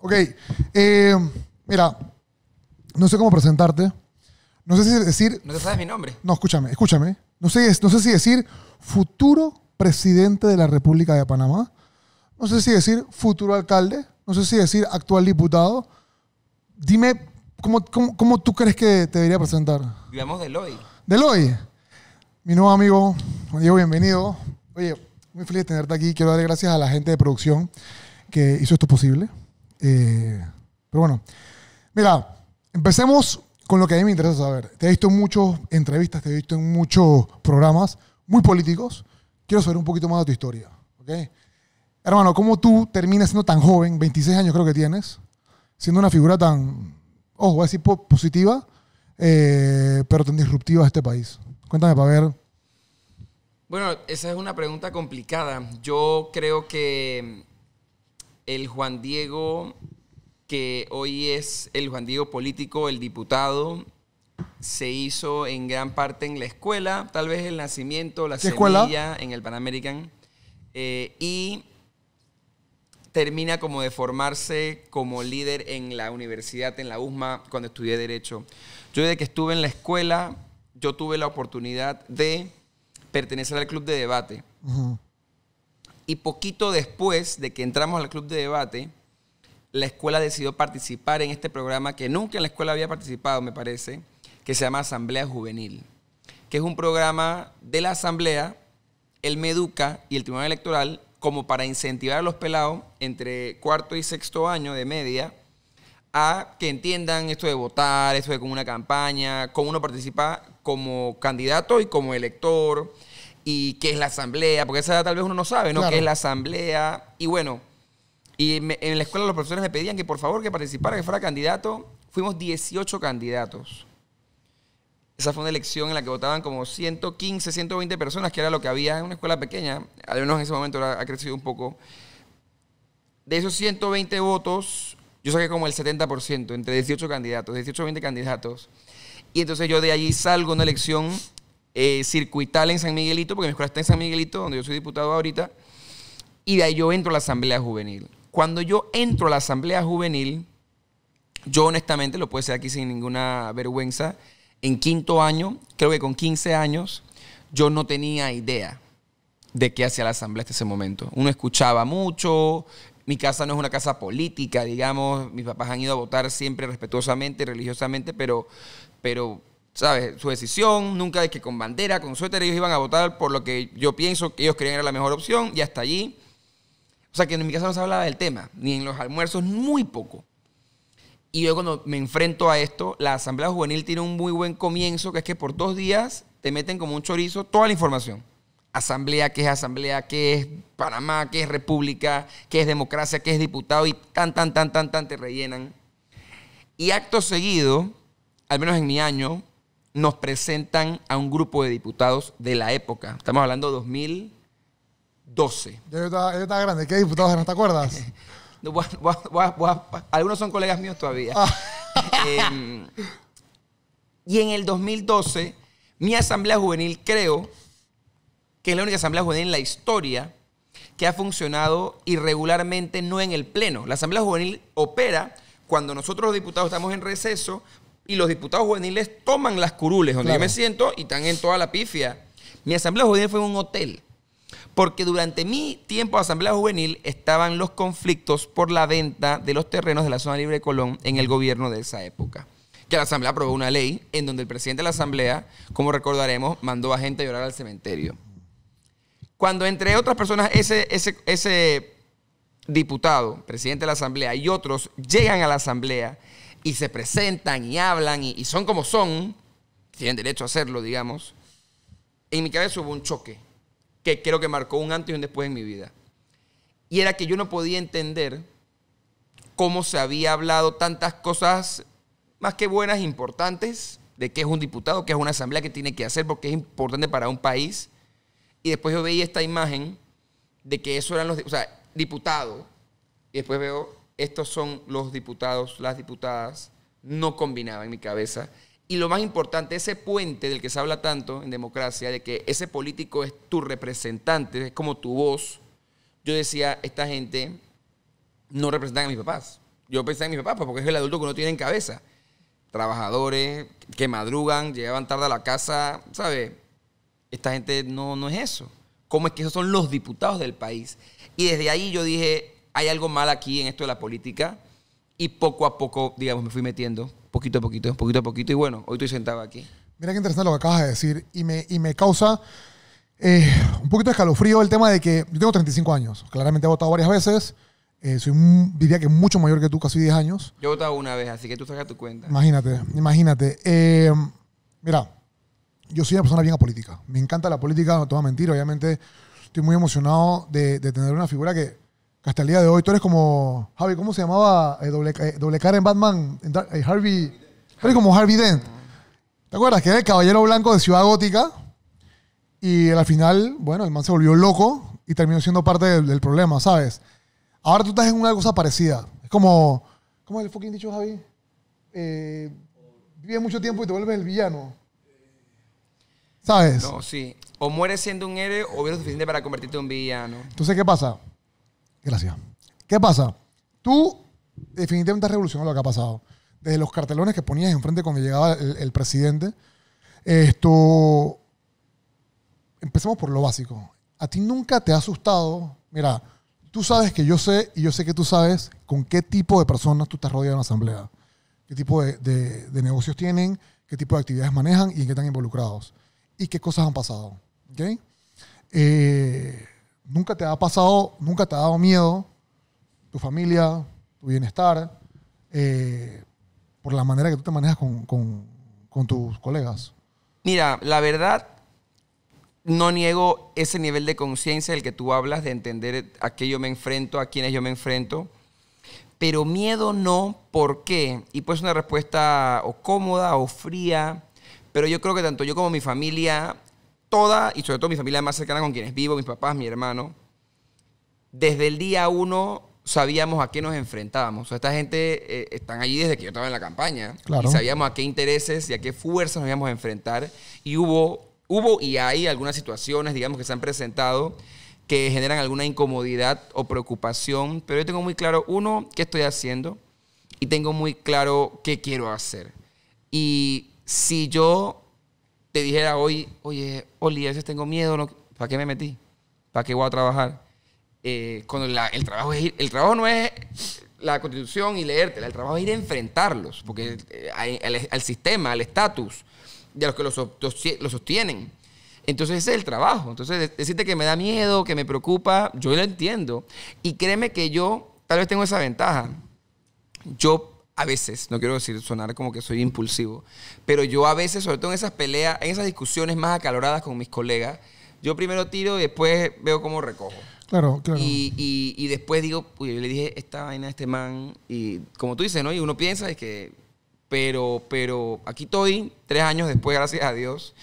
Ok. eh, mira, no sé cómo presentarte. No sé si decir. No te sabes mi nombre. No, escúchame, escúchame. No sé, no sé si decir futuro presidente de la República de Panamá. No sé si decir futuro alcalde. No sé si decir actual diputado. Dime, ¿cómo, cómo, cómo tú crees que te debería presentar? Digamos del hoy. Deloy, mi nuevo amigo, Diego, bienvenido. Oye, muy feliz de tenerte aquí. Quiero darle gracias a la gente de producción que hizo esto posible. Eh, pero bueno, mira, empecemos con lo que a mí me interesa saber. Te he visto en muchas entrevistas, te he visto en muchos programas muy políticos. Quiero saber un poquito más de tu historia. ¿ok? Hermano, ¿cómo tú terminas siendo tan joven, 26 años creo que tienes, siendo una figura tan, ojo, voy a decir po- positiva, eh, pero tan disruptiva de este país? Cuéntame para ver. Bueno, esa es una pregunta complicada. Yo creo que el Juan Diego, que hoy es el Juan Diego político, el diputado, se hizo en gran parte en la escuela, tal vez el nacimiento, la ¿Qué escuela? semilla en el Pan American, eh, y termina como de formarse como líder en la universidad, en la USMA, cuando estudié Derecho. Yo desde que estuve en la escuela, yo tuve la oportunidad de pertenecer al club de debate. Ujú. Y poquito después de que entramos al club de debate, la escuela decidió participar en este programa que nunca en la escuela había participado, me parece, que se llama Asamblea Juvenil, que es un programa de la Asamblea, el Meduca y el Tribunal Electoral como para incentivar a los pelados entre cuarto y sexto año de media a que entiendan esto de votar, esto de como una campaña, cómo uno participa como candidato y como elector, y qué es la asamblea, porque esa edad tal vez uno no sabe, ¿no? Claro. ¿Qué es la asamblea? Y bueno, y me- en la escuela los profesores me pedían que por favor que participara, que fuera candidato. Fuimos 18 candidatos. Esa fue una elección en la que votaban como 115, 120 personas, que era lo que había en una escuela pequeña. Al menos en ese momento ha crecido un poco. De esos 120 votos, yo saqué como el 70%, entre 18 candidatos, 18 o 20 candidatos. Y entonces yo de allí salgo a una elección eh, circuital en San Miguelito, porque mi escuela está en San Miguelito, donde yo soy diputado ahorita. Y de ahí yo entro a la Asamblea Juvenil. Cuando yo entro a la Asamblea Juvenil, yo honestamente, lo puedo decir aquí sin ninguna vergüenza, en quinto año, creo que con 15 años, yo no tenía idea de qué hacía la Asamblea hasta ese momento. Uno escuchaba mucho, mi casa no es una casa política, digamos, mis papás han ido a votar siempre respetuosamente, religiosamente, pero, pero ¿sabes? Su decisión, nunca de que con bandera, con suéter, ellos iban a votar por lo que yo pienso que ellos creían era la mejor opción y hasta allí. O sea que en mi casa no se hablaba del tema, ni en los almuerzos, muy poco. Y yo cuando me enfrento a esto, la Asamblea Juvenil tiene un muy buen comienzo, que es que por dos días te meten como un chorizo toda la información. Asamblea, qué es asamblea, qué es Panamá, qué es república, qué es democracia, qué es diputado, y tan, tan, tan, tan, tan te rellenan. Y acto seguido, al menos en mi año, nos presentan a un grupo de diputados de la época. Estamos hablando de 2012. Ya yo estaba, yo estaba grande. ¿Qué diputados eran? ¿Te acuerdas? No, voy a- voy a- voy a- voy a- algunos son colegas míos todavía. Em, y en el 2012, mi asamblea juvenil creo que es la única asamblea juvenil en la historia que ha funcionado irregularmente, no en el pleno. La asamblea juvenil opera cuando nosotros los diputados estamos en receso y los diputados juveniles toman las curules donde Claro. yo me siento y están en toda la pifia. Mi asamblea juvenil fue en un hotel. Porque durante mi tiempo de Asamblea Juvenil estaban los conflictos por la venta de los terrenos de la zona libre de Colón en el gobierno de esa época. Que la Asamblea aprobó una ley en donde el presidente de la Asamblea, como recordaremos, mandó a gente a llorar al cementerio. Cuando entre otras personas ese, ese, ese diputado, presidente de la Asamblea y otros llegan a la Asamblea y se presentan y hablan y, son como son, tienen derecho a hacerlo, digamos, en mi cabeza hubo un choque que creo que marcó un antes y un después en mi vida. Y era que yo no podía entender cómo se había hablado tantas cosas más que buenas, importantes, de qué es un diputado, qué es una asamblea que tiene que hacer, porque es importante para un país. Y después yo veía esta imagen de que eso eran los, o sea, diputados. Y después veo, estos son los diputados, las diputadas. No combinaba en mi cabeza. Y lo más importante, ese puente del que se habla tanto en democracia, de que ese político es tu representante, es como tu voz. Yo decía, esta gente no representan a mis papás, yo pensé en mis papás, pues, porque es el adulto que uno tiene en cabeza. Trabajadores que madrugan, llegaban tarde a la casa, ¿sabes? Esta gente no, no es eso. ¿Cómo es que esos son los diputados del país? Y desde ahí yo dije, hay algo mal aquí en esto de la política. Y poco a poco, digamos, me fui metiendo, poquito a poquito, poquito a poquito. Y bueno, hoy estoy sentado aquí. Mira qué interesante lo que acabas de decir. Y me, y me causa eh, un poquito de escalofrío el tema de que yo tengo 35 años. Claramente he votado varias veces. Eh, soy, un- diría que mucho mayor que tú, casi 10 años. Yo he votado una vez, así que tú sacas tu cuenta. Imagínate, imagínate. Eh, mira, yo soy una persona bien apolítica. Me encanta la política, no te voy a mentir. Obviamente estoy muy emocionado de, de tener una figura que, que hasta el día de hoy tú eres como, Javi, ¿cómo se llamaba eh, doble, eh, doble cara en Batman? En eh, Harvey, eres como Harvey Dent. ¿Te acuerdas? Que era el caballero blanco de Ciudad Gótica. Y al final, bueno, el man se volvió loco y terminó siendo parte del, del problema, ¿sabes? Ahora tú estás en una cosa parecida. Es como, ¿cómo es el fucking dicho, Javi? Eh, vive mucho tiempo y te vuelves el villano. ¿Sabes? No, sí. O mueres siendo un héroe o eres suficiente para convertirte en un villano. Entonces, ¿qué pasa? Gracias. ¿Qué pasa? Tú definitivamente has revolucionado lo que ha pasado. Desde los cartelones que ponías enfrente cuando llegaba el, presidente. Esto. Empecemos por lo básico. A ti nunca te ha asustado. Mira, tú sabes que yo sé y yo sé que tú sabes con qué tipo de personas tú estás rodeado en la asamblea. Qué tipo de, de- de negocios tienen, qué tipo de actividades manejan y en qué están involucrados. Y qué cosas han pasado. ¿Ok? Eh, nunca te ha pasado, nunca te ha dado miedo tu familia, tu bienestar, eh, por la manera que tú te manejas con, tus colegas. Mira, la verdad, no niego ese nivel de conciencia del que tú hablas, de entender a qué yo me enfrento, a quiénes yo me enfrento. Pero miedo no, ¿por qué? Y pues una respuesta o cómoda o fría, pero yo creo que tanto yo como mi familia, toda, y sobre todo mi familia más cercana con quienes vivo, mis papás, mi hermano, desde el día uno sabíamos a qué nos enfrentábamos. O sea, esta gente eh, están allí desde que yo estaba en la campaña. Claro. Y sabíamos a qué intereses y a qué fuerzas nos íbamos a enfrentar. Y hubo, hubo y hay algunas situaciones, digamos, que se han presentado que generan alguna incomodidad o preocupación. Pero yo tengo muy claro, uno, qué estoy haciendo. Y tengo muy claro qué quiero hacer. Y si yo te dijera hoy, oye, Oli, a veces tengo miedo, ¿no? ¿para qué me metí? ¿Para qué voy a trabajar? Eh, cuando el, trabajo es ir- el trabajo no es la constitución y leértela, el trabajo es ir a enfrentarlos, porque eh, al, sistema, al estatus de los que los sostienen. Entonces ese es el trabajo. Entonces de- decirte que me da miedo, que me preocupa, yo lo entiendo. Y créeme que yo tal vez tengo esa ventaja yo a veces, no quiero decir sonar como que soy impulsivo, pero yo a veces, sobre todo en esas peleas, en esas discusiones más acaloradas con mis colegas, yo primero tiro y después veo cómo recojo. Claro, claro. Y, y- y después digo, uy, yo le dije esta vaina a este man, y como tú dices, ¿no? Y uno piensa es que, pero, pero aquí estoy, tres años después, gracias a Dios,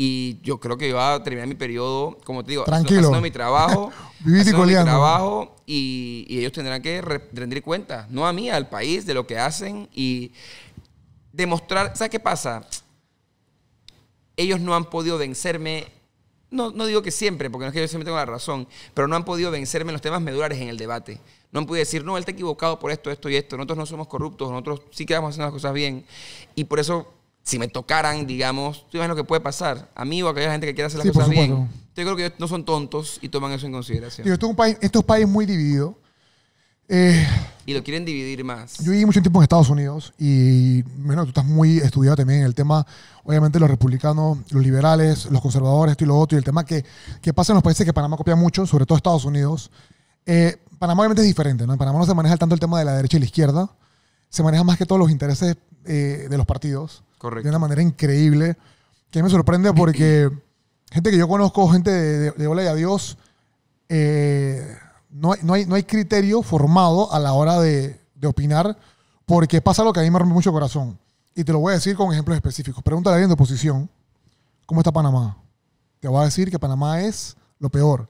y yo creo que iba a terminar mi periodo, como te digo, Tranquilo. haciendo mi trabajo, haciendo mi trabajo, y, y ellos tendrán que re- rendir cuenta, no a mí, al país, de lo que hacen, y demostrar, ¿sabes qué pasa? ellos no han podido vencerme, no, no digo que siempre, porque no es que yo siempre tengo la razón, pero no han podido vencerme en los temas medulares en el debate. No han podido decir, no, él está equivocado por esto, esto y esto, nosotros no somos corruptos, nosotros sí que vamos haciendo las cosas bien. Y por eso, si me tocaran, digamos, tú sabes lo que puede pasar, a mí o a aquella gente que quiera hacer las Sí, cosas bien. Yo creo que ellos no son tontos y toman eso en consideración. Digo, esto es un país, esto es un país muy dividido. Eh, Y lo quieren dividir más. yo viví mucho tiempo en Estados Unidos y bueno, tú estás muy estudiado también en el tema, obviamente los republicanos, los liberales, los conservadores, esto y lo otro, y el tema que, que pasa en los países que Panamá copia mucho, sobre todo Estados Unidos. Eh, Panamá obviamente es diferente, ¿no? En Panamá no se maneja tanto el tema de la derecha y la izquierda, se maneja más que todos los intereses eh, de los partidos. Correcto. De una manera increíble, que me sorprende porque gente que yo conozco, gente de, de, de Hola y Adiós, eh, no, hay, no, hay, no hay criterio formado a la hora de, de opinar, porque pasa lo que a mí me rompe mucho corazón. Y te lo voy a decir con ejemplos específicos. Pregúntale a alguien de oposición, ¿cómo está Panamá? Te voy a decir que Panamá es lo peor.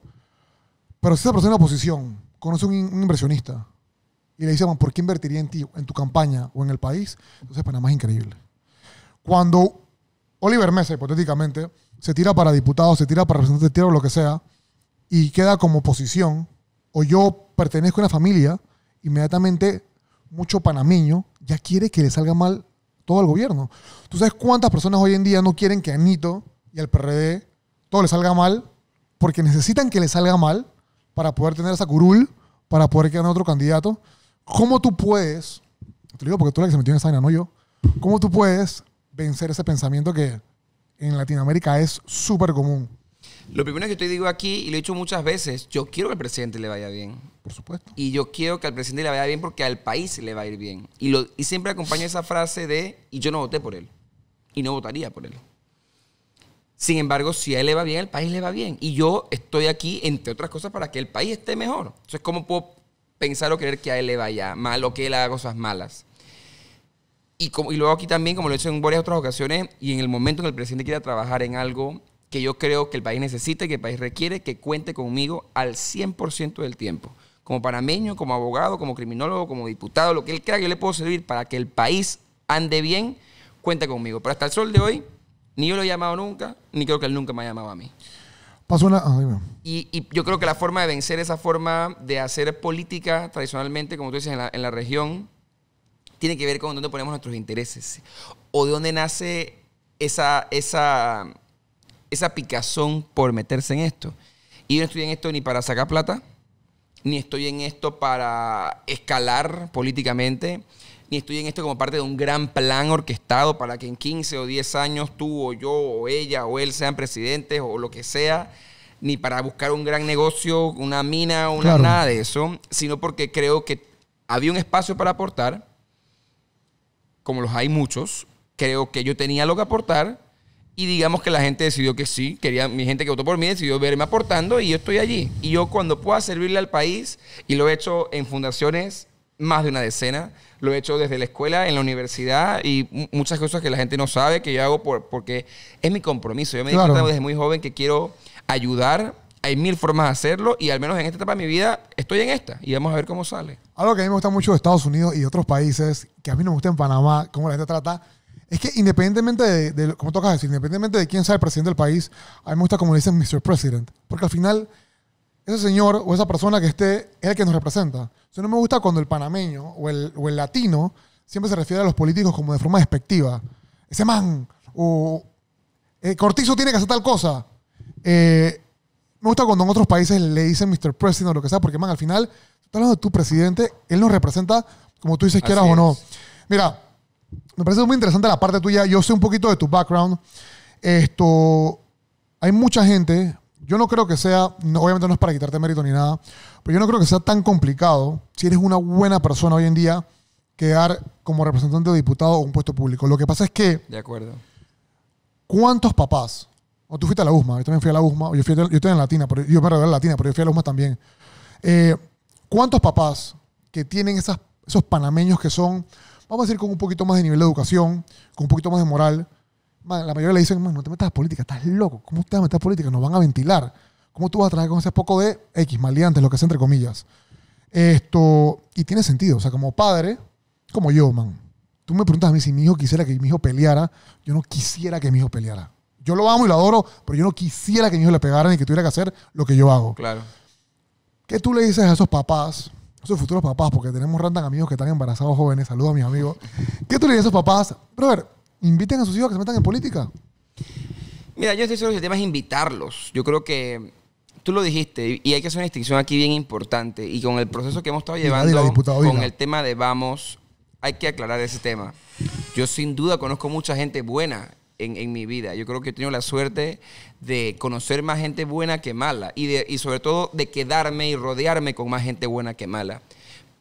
Pero si esa persona de oposición conoce a un, un inversionista y le dice, "Man, ¿por qué invertiría en ti, en tu campaña o en el país? Entonces Panamá es increíble. Cuando Oliver Mesa, hipotéticamente, se tira para diputado, se tira para representante, se tira lo que sea, y queda como oposición, o yo pertenezco a una familia, inmediatamente mucho panameño ya quiere que le salga mal todo el gobierno. ¿Tú sabes cuántas personas hoy en día no quieren que a Nito y al PRD todo le salga mal porque necesitan que le salga mal para poder tener esa curul, para poder ganar otro candidato? ¿Cómo tú puedes, te lo digo porque tú eres la que se metió en esa vaina, no yo, cómo tú puedes vencer ese pensamiento que en Latinoamérica es súper común? Lo primero que te digo aquí, y lo he dicho muchas veces, yo quiero que al presidente le vaya bien. Por supuesto. Y yo quiero que al presidente le vaya bien porque al país le va a ir bien. Y, lo, y siempre acompaña esa frase de, y yo no voté por él. Y no votaría por él. Sin embargo, si a él le va bien, el país le va bien. Y yo estoy aquí, entre otras cosas, para que el país esté mejor. Entonces, ¿cómo puedo pensar o creer que a él le vaya mal o que él haga cosas malas? Y, como, y luego aquí también, como lo he hecho en varias otras ocasiones, y en el momento en que el presidente quiera trabajar en algo que yo creo que el país necesita, que el país requiere, que cuente conmigo al 100% del tiempo. Como panameño, como abogado, como criminólogo, como diputado, lo que él crea que yo le puedo servir para que el país ande bien, cuente conmigo. Pero hasta el sol de hoy, ni yo lo he llamado nunca, ni creo que él nunca me ha llamado a mí. Pasó una... ah. Y, y yo creo que la forma de vencer esa forma de hacer política tradicionalmente, como tú dices, en la, en la región, tiene que ver con dónde ponemos nuestros intereses. O de dónde nace esa, esa, esa picazón por meterse en esto. Y yo no estoy en esto ni para sacar plata, ni estoy en esto para escalar políticamente, ni estoy en esto como parte de un gran plan orquestado para que en 15 o 10 años tú o yo o ella o él sean presidentes o lo que sea, ni para buscar un gran negocio, una mina, una, Claro. nada de eso, sino porque creo que había un espacio para aportar, como los hay muchos, creo que yo tenía lo que aportar y digamos que la gente decidió que sí, quería, mi gente que votó por mí decidió verme aportando y yo estoy allí. Y yo cuando pueda servirle al país, y lo he hecho en fundaciones, más de una decena, lo he hecho desde la escuela, en la universidad y mu- muchas cosas que la gente no sabe que yo hago por, porque es mi compromiso. Yo me di Claro. cuenta desde muy joven que quiero ayudar, hay mil formas de hacerlo y al menos en esta etapa de mi vida estoy en esta y vamos a ver cómo sale. Algo que a mí me gusta mucho de Estados Unidos y de otros países, que a mí no me gusta en Panamá, cómo la gente trata, es que independientemente de, de tocas decir, independientemente de quién sea el presidente del país, a mí me gusta como le dicen Mr. President. Porque al final, ese señor o esa persona que esté es el que nos representa. O sea, no me gusta cuando el panameño o el, o el latino siempre se refiere a los políticos como de forma despectiva. Ese man, o eh, Cortizo tiene que hacer tal cosa. Eh, me gusta cuando en otros países le dicen Mr. President o lo que sea, porque, man, al final, estás hablando de tu presidente, él nos representa como tú dices, quieras Así o no. es. Mira, me parece muy interesante la parte tuya. Yo sé un poquito de tu background. Esto, hay mucha gente, yo no creo que sea, no, obviamente no es para quitarte mérito ni nada, pero yo no creo que sea tan complicado, si eres una buena persona hoy en día, quedar como representante o diputado o un puesto público. Lo que pasa es que De acuerdo. ¿Cuántos papás? O tú fuiste a la USMA, yo también fui a la USMA, yo, fui yo estoy en Latina, pero, yo gradué en Latina, pero yo fui a la USMA también. Eh, ¿Cuántos papás que tienen esas, esos panameños que son, vamos a decir, con un poquito más de nivel de educación, con un poquito más de moral, la mayoría le dicen, "Man, no te metas a política, estás loco, ¿cómo te vas a meter a política? Nos van a ventilar. ¿Cómo tú vas a traer con ese poco de X, maleantes, lo que sea entre comillas? Esto, y tiene sentido, o sea, como padre, como yo, man. Tú me preguntas a mí si mi hijo quisiera que mi hijo peleara. Yo no quisiera que mi hijo peleara. Yo lo amo y lo adoro, pero yo no quisiera que mi hijo le pegara ni que tuviera que hacer lo que yo hago. Claro. ¿Qué tú le dices a esos papás, a esos futuros papás, porque tenemos rantan amigos que están embarazados jóvenes, saludos a mis amigos. ¿Qué tú le dices a esos papás? Brother, inviten a sus hijos a que se metan en política. Mira, yo estoy seguro que el tema es invitarlos. Yo creo que tú lo dijiste y hay que hacer una distinción aquí bien importante. Y con el proceso que hemos estado llevando, dila, con dila. el tema de vamos, hay que aclarar ese tema. Yo sin duda conozco mucha gente buena en, en mi vida. Yo creo que he tenido la suerte de conocer más gente buena que mala y, de, y sobre todo de quedarme y rodearme con más gente buena que mala.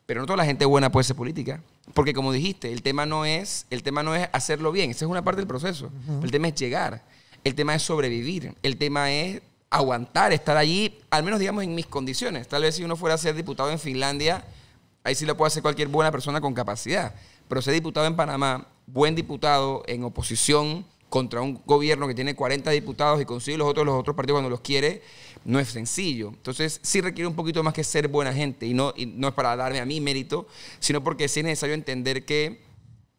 Pero no toda la gente buena puede ser política. Porque como dijiste, el tema no es, el tema no es hacerlo bien. Esa es una parte del proceso. El tema es llegar. El tema es sobrevivir. El tema es aguantar, estar allí, al menos digamos en mis condiciones. Tal vez si uno fuera a ser diputado en Finlandia, ahí sí lo puede hacer cualquier buena persona con capacidad. Pero ser diputado en Panamá, buen diputado en oposición contra un gobierno que tiene 40 diputados y consigue los otros los otros partidos cuando los quiere, no es sencillo. Entonces sí requiere un poquito más que ser buena gente y no, y no es para darme a mí mérito, sino porque sí es necesario entender que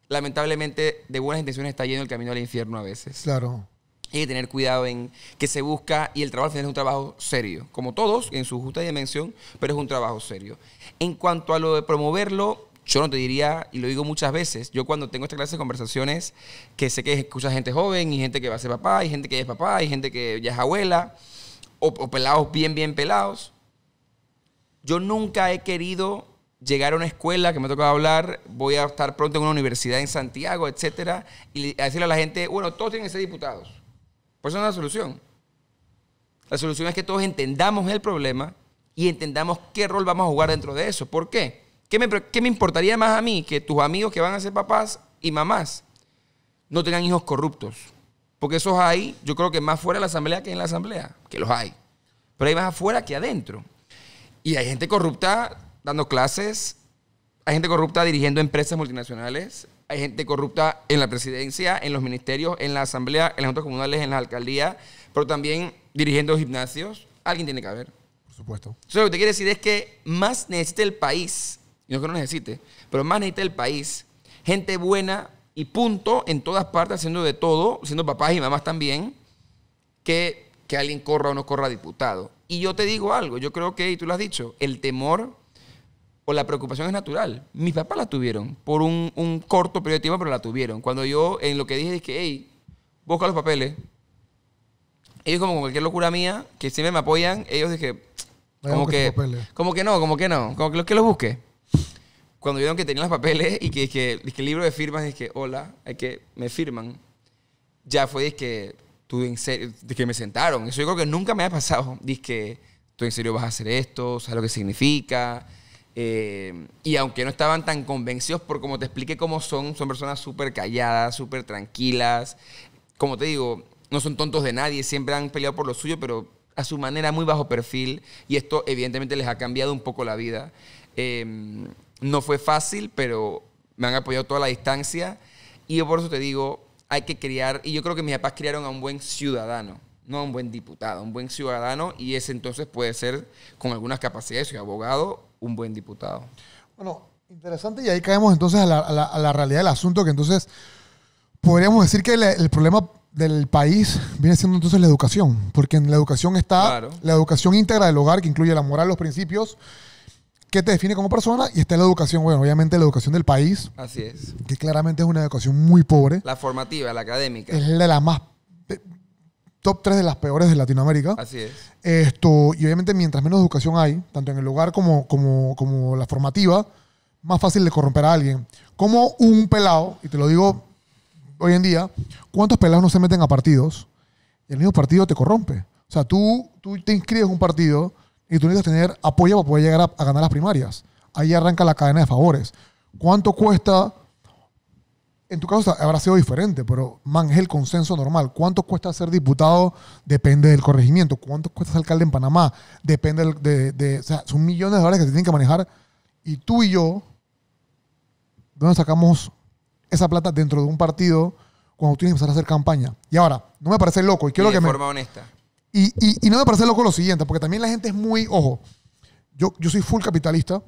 lamentablemente de buenas intenciones está lleno el camino al infierno a veces. Claro. Hay que tener cuidado en que se busca y el trabajo al final es un trabajo serio, como todos en su justa dimensión, pero es un trabajo serio. En cuanto a lo de promoverlo, yo no te diría, y lo digo muchas veces, yo cuando tengo esta clase de conversaciones, que sé que escucha gente joven y gente que va a ser papá, y gente que ya es papá, y gente que ya es abuela, o, pelados bien, bien pelados, yo nunca he querido llegar a una escuela que me ha tocado hablar, voy a estar pronto en una universidad en Santiago, etcétera, y decirle a la gente, bueno, todos tienen que ser diputados. Pues esa no es la solución. La solución es que todos entendamos el problema y entendamos qué rol vamos a jugar dentro de eso. ¿Por qué? ¿Qué me, qué me importaría más a mí que tus amigos que van a ser papás y mamás no tengan hijos corruptos? Porque esos hay, yo creo que más fuera de la asamblea que en la asamblea, que los hay. Pero hay más afuera que adentro. Y hay gente corrupta dando clases, hay gente corrupta dirigiendo empresas multinacionales, hay gente corrupta en la presidencia, en los ministerios, en la asamblea, en las juntas comunales, en la alcaldía, pero también dirigiendo gimnasios. Alguien tiene que haber. Por supuesto. Entonces, lo que te quiere decir es que más necesita el país, y no que no necesite, pero más necesita el país, gente buena y punto en todas partes, haciendo de todo, siendo papás y mamás también, que, que alguien corra o no corra diputado. Y yo te digo algo, yo creo que, y tú lo has dicho, el temor o la preocupación es natural. Mis papás la tuvieron por un, un corto periodo de tiempo, pero la tuvieron. Cuando yo en lo que dije es que, hey, busca los papeles. Ellos como cualquier locura mía, que siempre me apoyan, ellos dije, como que, como que no, como que no, como que los que los busque. Cuando vieron que tenían los papeles y que, que, que el libro de firmas, dije, hola, hay que me firman. Ya fue, dije, que tú en serio, de que me sentaron. Eso yo creo que nunca me ha pasado. Dije, que tú en serio vas a hacer esto, sabes lo que significa. Eh, y aunque no estaban tan convencidos por como te expliqué cómo son, son personas súper calladas, súper tranquilas. Como te digo, no son tontos de nadie, siempre han peleado por lo suyo, pero a su manera muy bajo perfil. Y esto evidentemente les ha cambiado un poco la vida. Eh, no fue fácil, pero me han apoyado toda la distancia. Y yo por eso te digo, hay que criar, y yo creo que mis papás criaron a un buen ciudadano, no a un buen diputado, un buen ciudadano, y ese entonces puede ser, con algunas capacidades, soy abogado, un buen diputado. Bueno, interesante. Y ahí caemos entonces a la, a la- a la realidad del asunto, que entonces podríamos decir que el, el problema del país viene siendo entonces la educación, porque en la educación está Claro. la educación íntegra del hogar, que incluye la moral, los principios, que te define como persona, y está la educación, bueno, obviamente la educación del país, Así es. que claramente es una educación muy pobre, La formativa, la académica. es de las más, top 3 de las peores de Latinoamérica. Así es. Esto, y obviamente mientras menos educación hay, tanto en el hogar como, como, como la formativa, más fácil de corromper a alguien. Como un pelado, y te lo digo hoy en día, ¿cuántos pelados no se meten a partidos? Y el mismo partido te corrompe. O sea, tú, tú te inscribes en un partido y tú necesitas tener apoyo para poder llegar a, a ganar las primarias. Ahí arranca la cadena de favores. ¿Cuánto cuesta? En tu caso habrá sido diferente, pero man, es el consenso normal. ¿Cuánto cuesta ser diputado? Depende del corregimiento. ¿Cuánto cuesta ser alcalde en Panamá? Depende del- de, de- O sea, son millones de dólares que se tienen que manejar. Y tú y yo, ¿de dónde sacamos esa plata dentro de un partido cuando tienes que empezar a hacer campaña? Y ahora, no me parece loco. Y quiero y de que me, forma honesta. Y, y- y no me parece loco lo siguiente, porque también la gente es muy, ojo, yo, yo soy full capitalista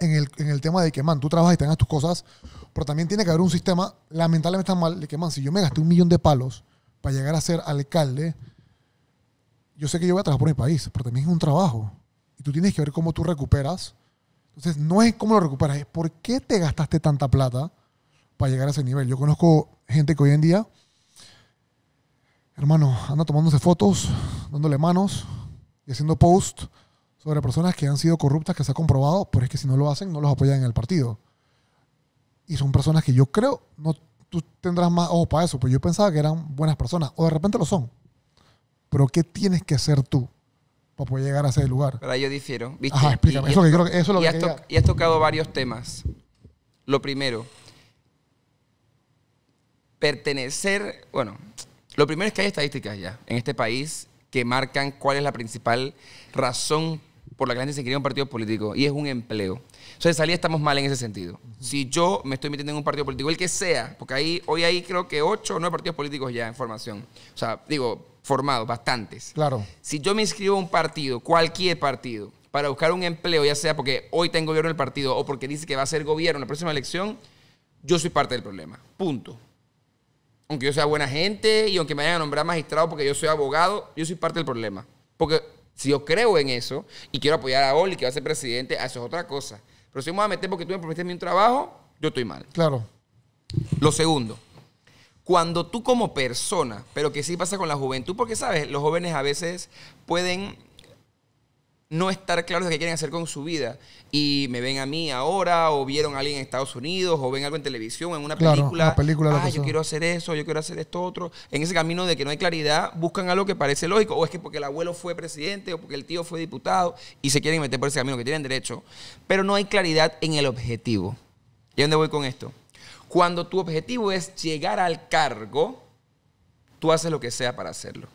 en el, en el tema de que, man, tú trabajas y tengas tus cosas, pero también tiene que haber un sistema, lamentablemente está mal, de que, man, si yo me gasté un millón de palos para llegar a ser alcalde, yo sé que yo voy a trabajar por mi país, pero también es un trabajo. Y tú tienes que ver cómo tú recuperas. Entonces, no es cómo lo recuperas, es por qué te gastaste tanta plata para llegar a ese nivel. Yo conozco gente que hoy en día hermano, anda tomándose fotos, dándole manos y haciendo post sobre personas que han sido corruptas, que se ha comprobado, pero es que si no lo hacen, no los apoyan en el partido. Y son personas que yo creo, no, tú tendrás más ojo para eso, pero yo pensaba que eran buenas personas, o de repente lo son. Pero ¿qué tienes que hacer tú para poder llegar a ese lugar? Pero ahí yo difiero. ¿viste? Ajá, explícame. Y- Eso que creo que- eso es lo y que has toc- y has tocado varios temas. Lo primero, pertenecer, bueno, lo primero es que hay estadísticas ya en este país que marcan cuál es la principal razón por la que la gente se quiere un partido político y es un empleo. O sea, de salida estamos mal en ese sentido. Si yo me estoy metiendo en un partido político, el que sea, porque ahí, hoy hay creo que ocho o nueve partidos políticos ya en formación. O sea, digo, formados, bastantes. Claro. Si yo me inscribo a un partido, cualquier partido, para buscar un empleo, ya sea porque hoy tengo gobierno en el partido o porque dice que va a ser gobierno en la próxima elección, yo soy parte del problema. Punto. Aunque yo sea buena gente y aunque me vayan a nombrar magistrado porque yo soy abogado, yo soy parte del problema. Porque si yo creo en eso y quiero apoyar a Oli, que va a ser presidente, eso es otra cosa. Pero si me voy a meter porque tú me prometiste un trabajo, yo estoy mal. Claro. Lo segundo, cuando tú como persona, pero que sí pasa con la juventud, porque sabes, los jóvenes a veces pueden no estar claros de qué quieren hacer con su vida y me ven a mí ahora o vieron a alguien en Estados Unidos o ven algo en televisión, en una Claro, película, una película, lo ah, yo sea. quiero hacer eso, yo quiero hacer esto otro. En ese camino de que no hay claridad, buscan algo que parece lógico o es que porque el abuelo fue presidente o porque el tío fue diputado y se quieren meter por ese camino que tienen derecho, pero no hay claridad en el objetivo. ¿Y a dónde voy con esto? Cuando tu objetivo es llegar al cargo, tú haces lo que sea para hacerlo.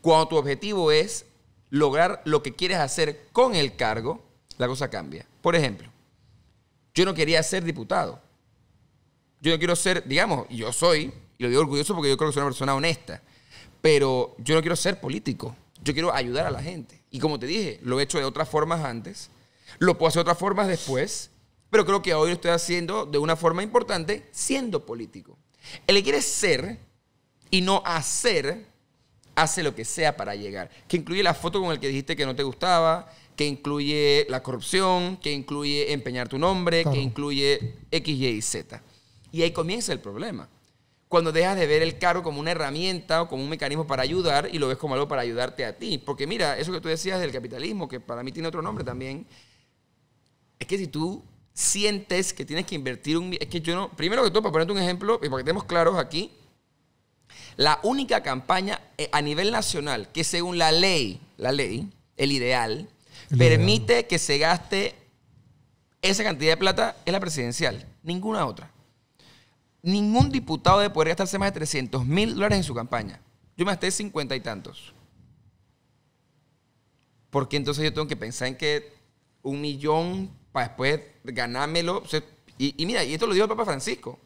Cuando tu objetivo es lograr lo que quieres hacer con el cargo, la cosa cambia. Por ejemplo, yo no quería ser diputado. Yo no quiero ser, digamos, yo soy, y lo digo orgulloso porque yo creo que soy una persona honesta, pero yo no quiero ser político. Yo quiero ayudar a la gente. Y como te dije, lo he hecho de otras formas antes, lo puedo hacer de otras formas después, pero creo que hoy lo estoy haciendo de una forma importante siendo político. El quiere ser y no hacer, hace lo que sea para llegar. Que incluye la foto con el que dijiste que no te gustaba, que incluye la corrupción, que incluye empeñar tu nombre, Claro. que incluye X, Y y Z. Y ahí comienza el problema. Cuando dejas de ver el cargo como una herramienta o como un mecanismo para ayudar y lo ves como algo para ayudarte a ti. Porque mira, eso que tú decías del capitalismo, que para mí tiene otro nombre también, es que si tú sientes que tienes que invertir un... Es que yo no... Primero que todo, para ponerte un ejemplo, y para que estemos claros aquí, la única campaña eh, a nivel nacional que según la ley, la ley, el ideal, El permite que se gaste esa cantidad de plata es la presidencial, ninguna otra. Ningún diputado debe poder gastarse más de 300 mil dólares en su campaña. Yo me gasté 50 y tantos. Porque entonces yo tengo que pensar en que un millón para después ganármelo. Y, y mira, y esto lo dijo el Papa Francisco.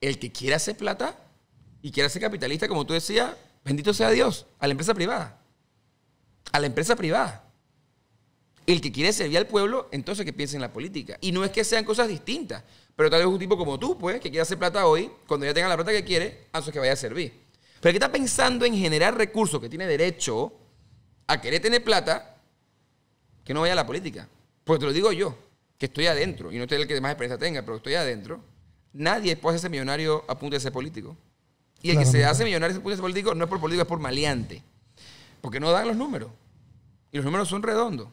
El que quiera hacer plata y quiera ser capitalista, como tú decías, bendito sea Dios, a la empresa privada. A la empresa privada. El que quiere servir al pueblo, entonces que piense en la política. Y no es que sean cosas distintas, pero tal vez un tipo como tú, pues, que quiere hacer plata hoy, cuando ya tenga la plata que quiere, antes que vaya a servir. Pero el que está pensando en generar recursos, que tiene derecho a querer tener plata, que no vaya a la política. Porque te lo digo yo, que estoy adentro, y no estoy el que más experiencia tenga, pero estoy adentro. Nadie puede hacerse millonario a punto de ser político. Y el que se hace millonario ser político no es por político, es por maleante. Porque no dan los números. Y los números son redondos.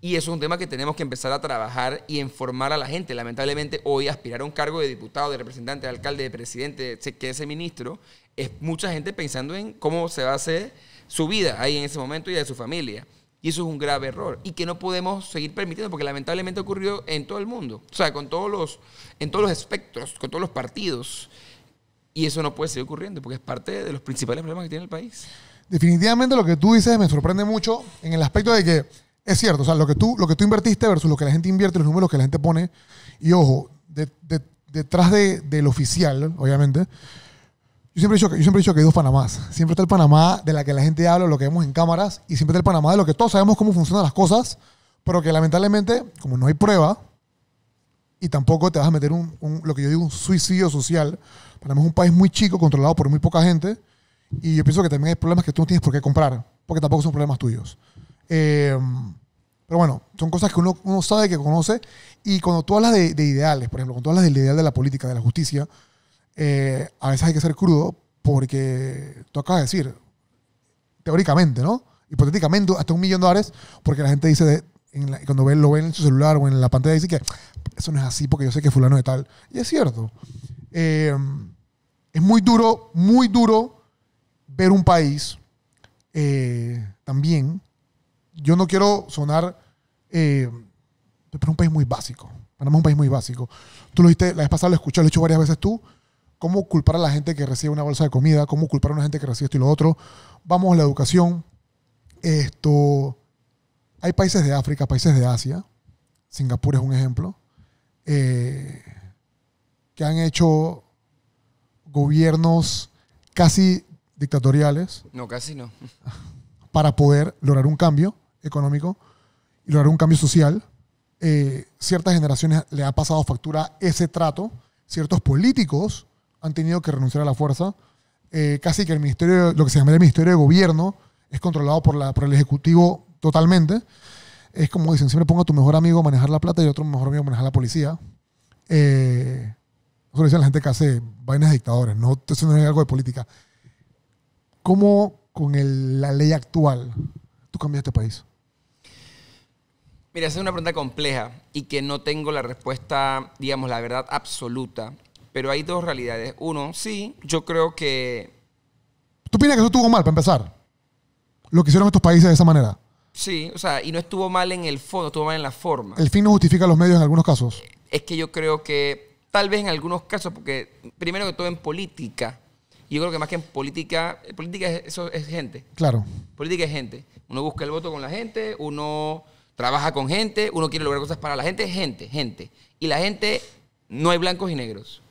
Y eso es un tema que tenemos que empezar a trabajar y informar a la gente. Lamentablemente, hoy aspirar a un cargo de diputado, de representante, de alcalde, de presidente, que ese ministro, es mucha gente pensando en cómo se va a hacer su vida ahí en ese momento y de su familia. Y eso es un grave error. Y que no podemos seguir permitiendo, porque lamentablemente ocurrió en todo el mundo. O sea, con todos los, en todos los espectros, con todos los partidos. Y eso no puede seguir ocurriendo, porque es parte de los principales problemas que tiene el país. Definitivamente lo que tú dices me sorprende mucho en el aspecto de que es cierto, o sea, lo que tú, lo que tú invertiste versus lo que la gente invierte, los números que la gente pone, y ojo, de- de- detrás de- del oficial, obviamente, yo siempre, he dicho que, yo siempre he dicho que hay dos Panamás. Siempre está el Panamá de la que la gente habla, lo que vemos en cámaras, y siempre está el Panamá de lo que todos sabemos cómo funcionan las cosas, pero que lamentablemente, como no hay prueba, y tampoco te vas a meter un, un- lo que yo digo, un suicidio social. Panamá es un país muy chico, controlado por muy poca gente, y yo pienso que también hay problemas que tú no tienes por qué comprar, porque tampoco son problemas tuyos. Eh, pero bueno, son cosas que uno, uno sabe, que conoce, y cuando tú hablas de, de ideales, por ejemplo, cuando tú hablas del ideal de la política, de la justicia, eh, a veces hay que ser crudo, porque tú acabas de decir, teóricamente, ¿no? Hipotéticamente, hasta un millón de dólares, porque la gente dice, de- en la- cuando ve, lo ven en su celular o en la pantalla, dice que eso no es así porque yo sé que fulano de tal. Y es cierto. Eh, es muy duro, muy duro ver un país eh, también. Yo no quiero sonar, eh, pero es un país muy básico. Panamá es un país muy básico. Tú lo viste, la vez pasada lo escuché, lo he hecho varias veces tú. ¿Cómo culpar a la gente que recibe una bolsa de comida? ¿Cómo culpar a una gente que recibe esto y lo otro? Vamos a la educación. Esto. Hay países de África, países de Asia. Singapur es un ejemplo. eh, que han hecho gobiernos casi dictatoriales No, casi no. para poder lograr un cambio económico y lograr un cambio social. Eh, ciertas generaciones le ha pasado factura ese trato. Ciertos políticos han tenido que renunciar a la fuerza. Eh, casi que el ministerio, lo que se llama el ministerio de gobierno, es controlado por, la, por el ejecutivo totalmente. es como dicen, siempre pongo a tu mejor amigo a manejar la plata y otro mejor amigo a manejar la policía. Eh, eso lo dicen la gente que hace vainas de dictadores, no, eso no es algo de política. ¿Cómo con el- la ley actual tú cambias este país? Mira, esa es una pregunta compleja y que no tengo la respuesta, digamos, la verdad absoluta. Pero hay dos realidades. Uno, sí, yo creo que ¿Tú opinas que eso estuvo mal, para empezar? Lo que hicieron estos países de esa manera. sí, o sea, y no estuvo mal en el fondo, estuvo mal en la forma. El fin no justifica los medios en algunos casos. es que yo creo que tal vez en algunos casos, porque primero que todo en política, yo creo que más que en política, en política es, eso es gente. Claro. Política es gente. Uno busca el voto con la gente, uno trabaja con gente, uno quiere lograr cosas para la gente, gente, gente. Y la gente no hay blancos y negros.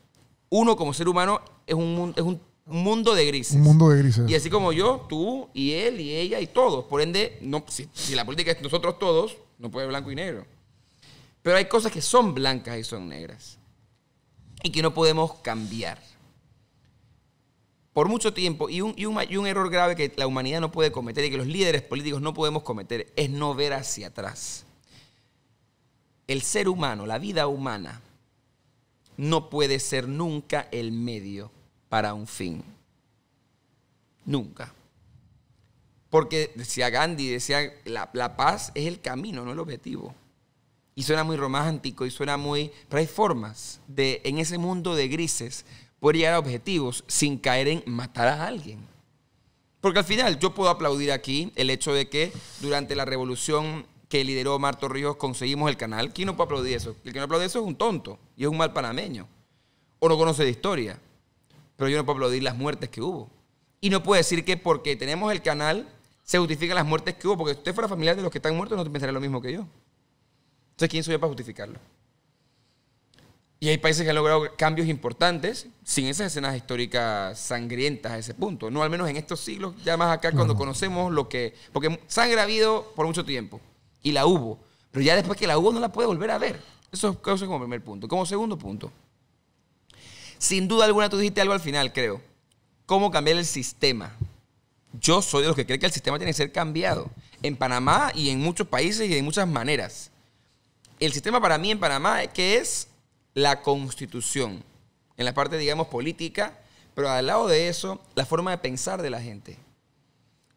Uno como ser humano es un, es un mundo de grises. Un mundo de grises. Y así como yo, tú y él y ella y todos. Por ende, no, si, si la política es nosotros todos, no puede haber blanco y negro. Pero hay cosas que son blancas y son negras. Y que no podemos cambiar. Por mucho tiempo, y un, y un error grave que la humanidad no puede cometer y que los líderes políticos no podemos cometer es no ver hacia atrás. El ser humano, la vida humana, no puede ser nunca el medio para un fin. Nunca. Porque decía Gandhi, decía, la, la paz es el camino, no el objetivo. Y suena muy romántico y suena muy... Pero hay formas de, en ese mundo de grises, poder llegar a objetivos sin caer en matar a alguien. Porque al final yo puedo aplaudir aquí el hecho de que durante la revolución que lideró Marto Ríos conseguimos el canal. ¿Quién no puede aplaudir eso? El que no aplaude eso es un tonto y es un mal panameño. O no conoce de historia. Pero yo no puedo aplaudir las muertes que hubo. Y no puedo decir que porque tenemos el canal se justifican las muertes que hubo. Porque si usted fuera familiar de los que están muertos, no pensaría lo mismo que yo. Entonces, ¿quién soy yo para justificarlo? Y hay países que han logrado cambios importantes sin esas escenas históricas sangrientas a ese punto. No al menos en estos siglos, ya más acá cuando conocemos lo que... Porque sangre ha habido por mucho tiempo. Y la hubo. Pero ya después que la hubo no la puede volver a ver. Eso, eso es como primer punto. Como segundo punto. Sin duda alguna tú dijiste algo al final, creo. ¿Cómo cambiar el sistema? Yo soy de los que cree que el sistema tiene que ser cambiado. En Panamá y en muchos países y de muchas maneras. El sistema para mí en Panamá, que es la constitución? En la parte, digamos, política, pero al lado de eso, la forma de pensar de la gente.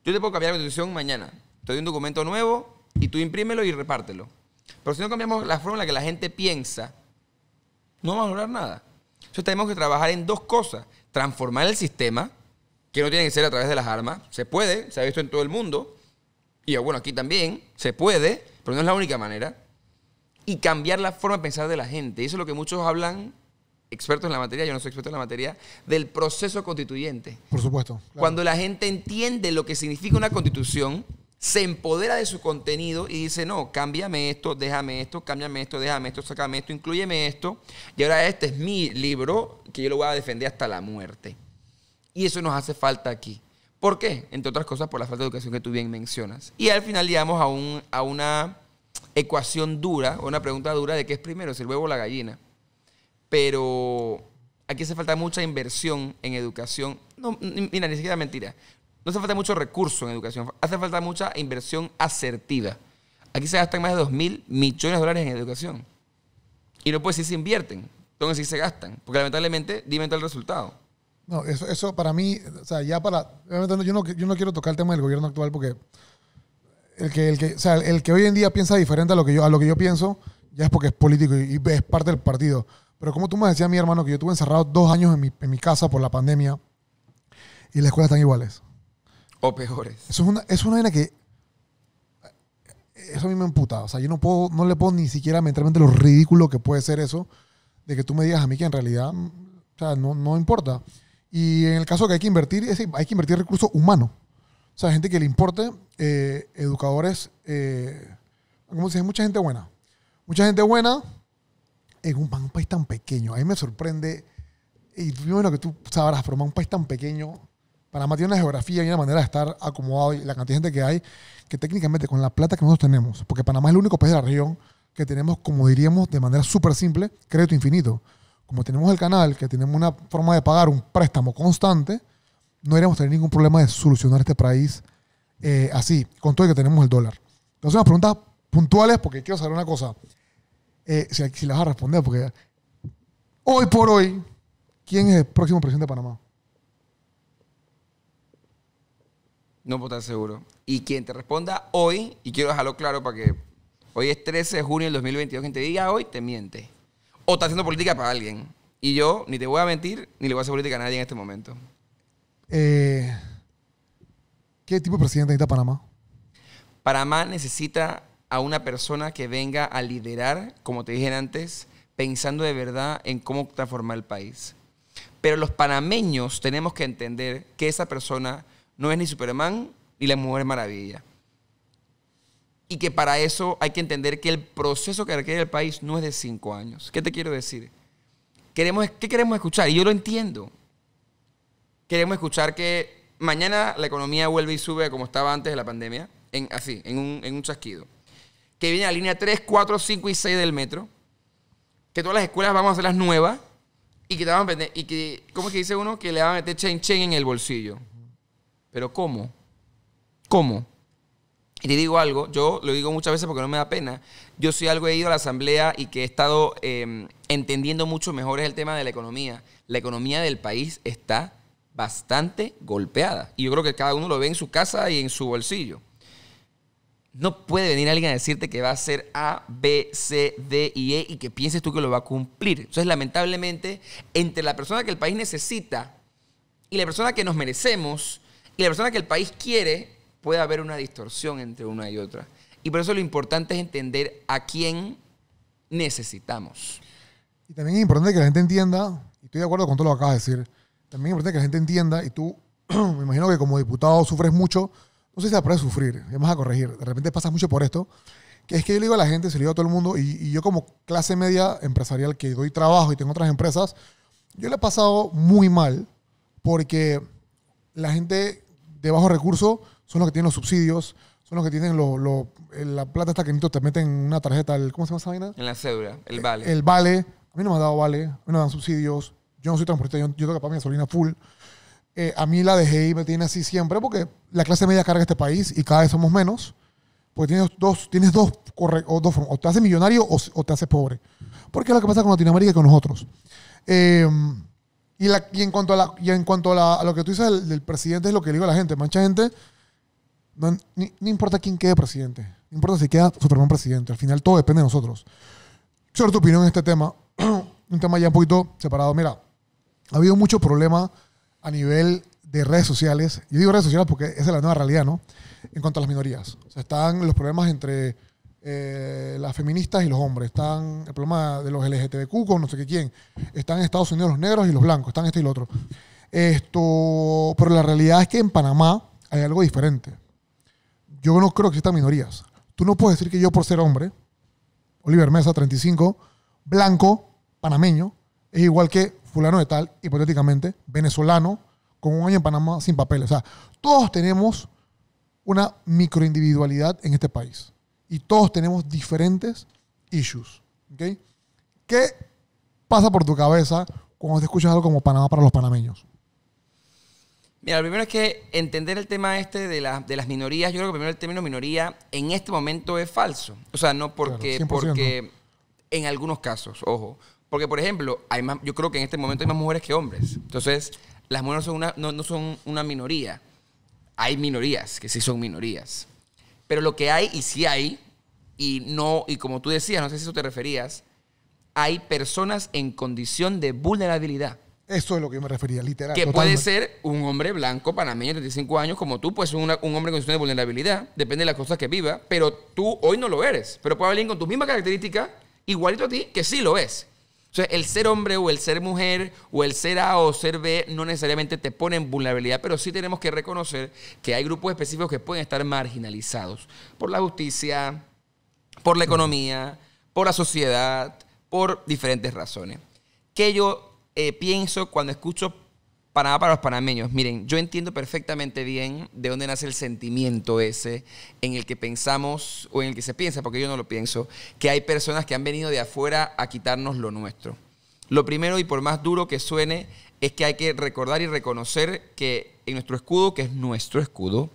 Yo te puedo cambiar la constitución mañana. Te doy un documento nuevo y tú imprímelo y repártelo. Pero si no cambiamos la forma en la que la gente piensa, no vamos a lograr nada. Entonces tenemos que trabajar en dos cosas. Transformar el sistema, que no tiene que ser a través de las armas. Se puede, se ha visto en todo el mundo. Y bueno, aquí también se puede, pero no es la única manera. Y cambiar la forma de pensar de la gente. Y eso es lo que muchos hablan, expertos en la materia, yo no soy experto en la materia, del proceso constituyente. Por supuesto. claro. Cuando la gente entiende lo que significa una constitución, se empodera de su contenido y dice, no, cámbiame esto, déjame esto, cámbiame esto, déjame esto, sácame esto, incluyeme esto. Y ahora este es mi libro que yo lo voy a defender hasta la muerte. Y eso nos hace falta aquí. ¿Por qué? Entre otras cosas, por la falta de educación que tú bien mencionas. Y al final llegamos a, un, a una ecuación dura, una pregunta dura de qué es primero, si el huevo o la gallina. Pero aquí hace falta mucha inversión en educación. No, mira, ni siquiera mentira. No hace falta mucho recurso en educación. Hace falta mucha inversión asertiva. Aquí se gastan más de 2 mil millones de dólares en educación. Y no puedes decir se invierten. Que decir se gastan. Porque lamentablemente, dime el resultado. No, eso, eso para mí, o sea, ya para. yo, no, yo no quiero tocar el tema del gobierno actual porque el que, el que, o sea, el que hoy en día piensa diferente a lo que yo, a lo que yo pienso, ya es porque es político y, y es parte del partido. Pero como tú me decías, mi hermano, que yo estuve encerrado dos años en mi, en mi casa por la pandemia y las escuelas están iguales. O peores. Eso es una, es una vaina que. Eso a mí me emputa. O sea, yo no puedo, no le puedo ni siquiera meterme entre lo ridículo que puede ser eso, de que tú me digas a mí que en realidad, o sea, no, no importa. Y en el caso que hay que invertir, hay que invertir recursos humanos. O sea, gente que le importe, eh, educadores, eh, dice, mucha gente buena. Mucha gente buena en un, un país tan pequeño. A mí me sorprende, y tú lo que tú sabrás, pero un país tan pequeño, Panamá tiene una geografía y una manera de estar acomodado y la cantidad de gente que hay, que técnicamente con la plata que nosotros tenemos, porque Panamá es el único país de la región que tenemos, como diríamos de manera súper simple, crédito infinito. Como tenemos el canal, que tenemos una forma de pagar un préstamo constante, no deberíamos tener ningún problema de solucionar este país eh, así, con todo y que tenemos el dólar. Entonces, una pregunta puntuales porque quiero saber una cosa. Eh, si, si las vas a responder, porque hoy por hoy, ¿quién es el próximo presidente de Panamá? No puedo estar seguro. Y quien te responda hoy, y quiero dejarlo claro para que hoy es 13 de junio del 2022, quien te diga hoy, te miente. O está haciendo política para alguien. Y yo ni te voy a mentir, ni le voy a hacer política a nadie en este momento. Eh, ¿Qué tipo de presidente necesita Panamá? Panamá necesita a una persona que venga a liderar, como te dije antes, pensando de verdad en cómo transformar el país. Pero los panameños tenemos que entender que esa persona no es ni Superman ni la Mujer Maravilla. Y que para eso hay que entender que el proceso que requiere el país no es de cinco años. ¿Qué te quiero decir? Queremos, ¿Qué queremos escuchar? Y yo lo entiendo. Queremos escuchar que mañana la economía vuelve y sube como estaba antes de la pandemia, en, así, en un, en un chasquido. Que viene la línea 3, 4, 5 y 6 del metro. Que todas las escuelas vamos a hacerlas nuevas. Y que, te van a meter- y que ¿cómo es que dice uno? Que le van a meter chen chen en el bolsillo. Pero ¿cómo? ¿Cómo? Y te digo algo, yo lo digo muchas veces porque no me da pena. Yo soy algo he ido a la asamblea y que he estado eh, entendiendo mucho mejor el tema de la economía. La economía del país está bastante golpeada. Y yo creo que cada uno lo ve en su casa y en su bolsillo. No puede venir alguien a decirte que va a ser A, B, C, D y E y que pienses tú que lo va a cumplir. Entonces, lamentablemente, entre la persona que el país necesita y la persona que nos merecemos y la persona que el país quiere, puede haber una distorsión entre una y otra. Y por eso lo importante es entender a quién necesitamos. Y también es importante que la gente entienda, y estoy de acuerdo con todo lo que acabas de decir, también es importante que la gente entienda, y tú, me imagino que como diputado sufres mucho, no sé si la puedes sufrir, vamos a corregir, de repente pasas mucho por esto, que es que yo le digo a la gente, se lo digo a todo el mundo, y, y yo como clase media empresarial que doy trabajo y tengo otras empresas, yo le he pasado muy mal porque la gente de bajos recursos son los que tienen los subsidios, son los que tienen lo- lo- la plata esta que te meten en una tarjeta, el- ¿cómo se llama esa vaina? En la cédula, el vale. El vale, a mí no me ha dado vale, a mí no me dan subsidios, yo no soy transportista, yo, yo tengo que pagar mi gasolina full. Eh, a mí la DGI me tiene así siempre porque la clase media carga este país y cada vez somos menos. Porque tienes dos, tienes dos, corre- o dos te haces millonario o, te haces pobre. Porque es lo que pasa con Latinoamérica y con nosotros. Eh, y, la- y en cuanto, a, la- y en cuanto a, lo que tú dices del, presidente, es lo que digo a la gente. Mucha gente, no, ni- importa quién quede presidente, no importa si queda Superman presidente, al final todo depende de nosotros. Sobre tu opinión en este tema, un tema ya un poquito separado. Mira, ha habido mucho problema a nivel de redes sociales. Yo digo redes sociales porque esa es la nueva realidad, ¿no? En cuanto a las minorías. O sea, están los problemas entre eh, las feministas y los hombres. Están el problema de los LGTBQ con no sé qué quién. Están en Estados Unidos los negros y los blancos. Están esto y lo otro. Esto, pero la realidad es que en Panamá hay algo diferente. Yo no creo que existan minorías. Tú no puedes decir que yo por ser hombre, Oliver Mesa, 35, blanco, panameño, es igual que fulano de tal, hipotéticamente, venezolano, con un año en Panamá sin papeles. O sea, todos tenemos una microindividualidad en este país. Y todos tenemos diferentes issues. ¿ok? ¿Qué pasa por tu cabeza cuando te escuchas algo como Panamá para los panameños? Mira, lo primero es que entender el tema este de, la- de las minorías, yo creo que primero el término minoría en este momento es falso. O sea, no porque, Claro, 100%. porque en algunos casos, ojo. Porque, por ejemplo, hay más, yo creo que en este momento hay más mujeres que hombres. Entonces, las mujeres son una, no, no son una minoría. Hay minorías, que sí son minorías. Pero lo que hay, y sí hay, y no, y como tú decías, no sé si eso te referías, hay personas en condición de vulnerabilidad. Eso es lo que yo me refería, literal. Que puede ser un hombre blanco, panameño, de 35 años, como tú, ser una- un hombre en condición de vulnerabilidad, depende de las cosas que viva, pero tú hoy no lo eres. Pero puede haber alguien con tus mismas características, igualito a ti, que sí lo es. O sea, el ser hombre o el ser mujer o el ser A o ser B no necesariamente te pone en vulnerabilidad, pero sí tenemos que reconocer que hay grupos específicos que pueden estar marginalizados por la justicia, por la economía, por la sociedad, por diferentes razones. ¿Qué yo eh, pienso cuando escucho Panamá para los panameños? Miren, yo entiendo perfectamente bien de dónde nace el sentimiento ese en el que pensamos o en el que se piensa, porque yo no lo pienso, que hay personas que han venido de afuera a quitarnos lo nuestro. Lo primero, y por más duro que suene, es que hay que recordar y reconocer que en nuestro escudo, que es nuestro escudo,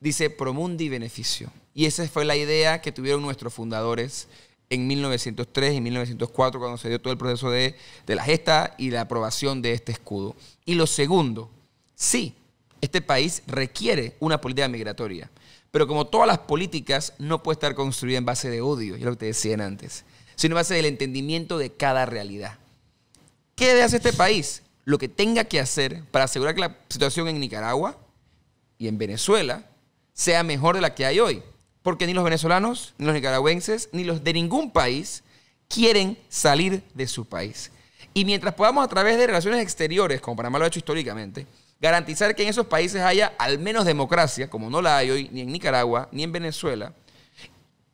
dice promundi beneficio. Y esa fue la idea que tuvieron nuestros fundadores en 1903 y 1904 cuando se dio todo el proceso de, de la gesta y la aprobación de este escudo. Y lo segundo, sí, este país requiere una política migratoria, pero como todas las políticas no puede estar construida en base de odio, es lo que te decían antes, sino en base del entendimiento de cada realidad. ¿Qué debe hacer este país? Lo que tenga que hacer para asegurar que la situación en Nicaragua y en Venezuela sea mejor de la que hay hoy. Porque ni los venezolanos, ni los nicaragüenses, ni los de ningún país quieren salir de su país. Y mientras podamos a través de relaciones exteriores, como Panamá lo ha hecho históricamente, garantizar que en esos países haya al menos democracia, como no la hay hoy ni en Nicaragua ni en Venezuela,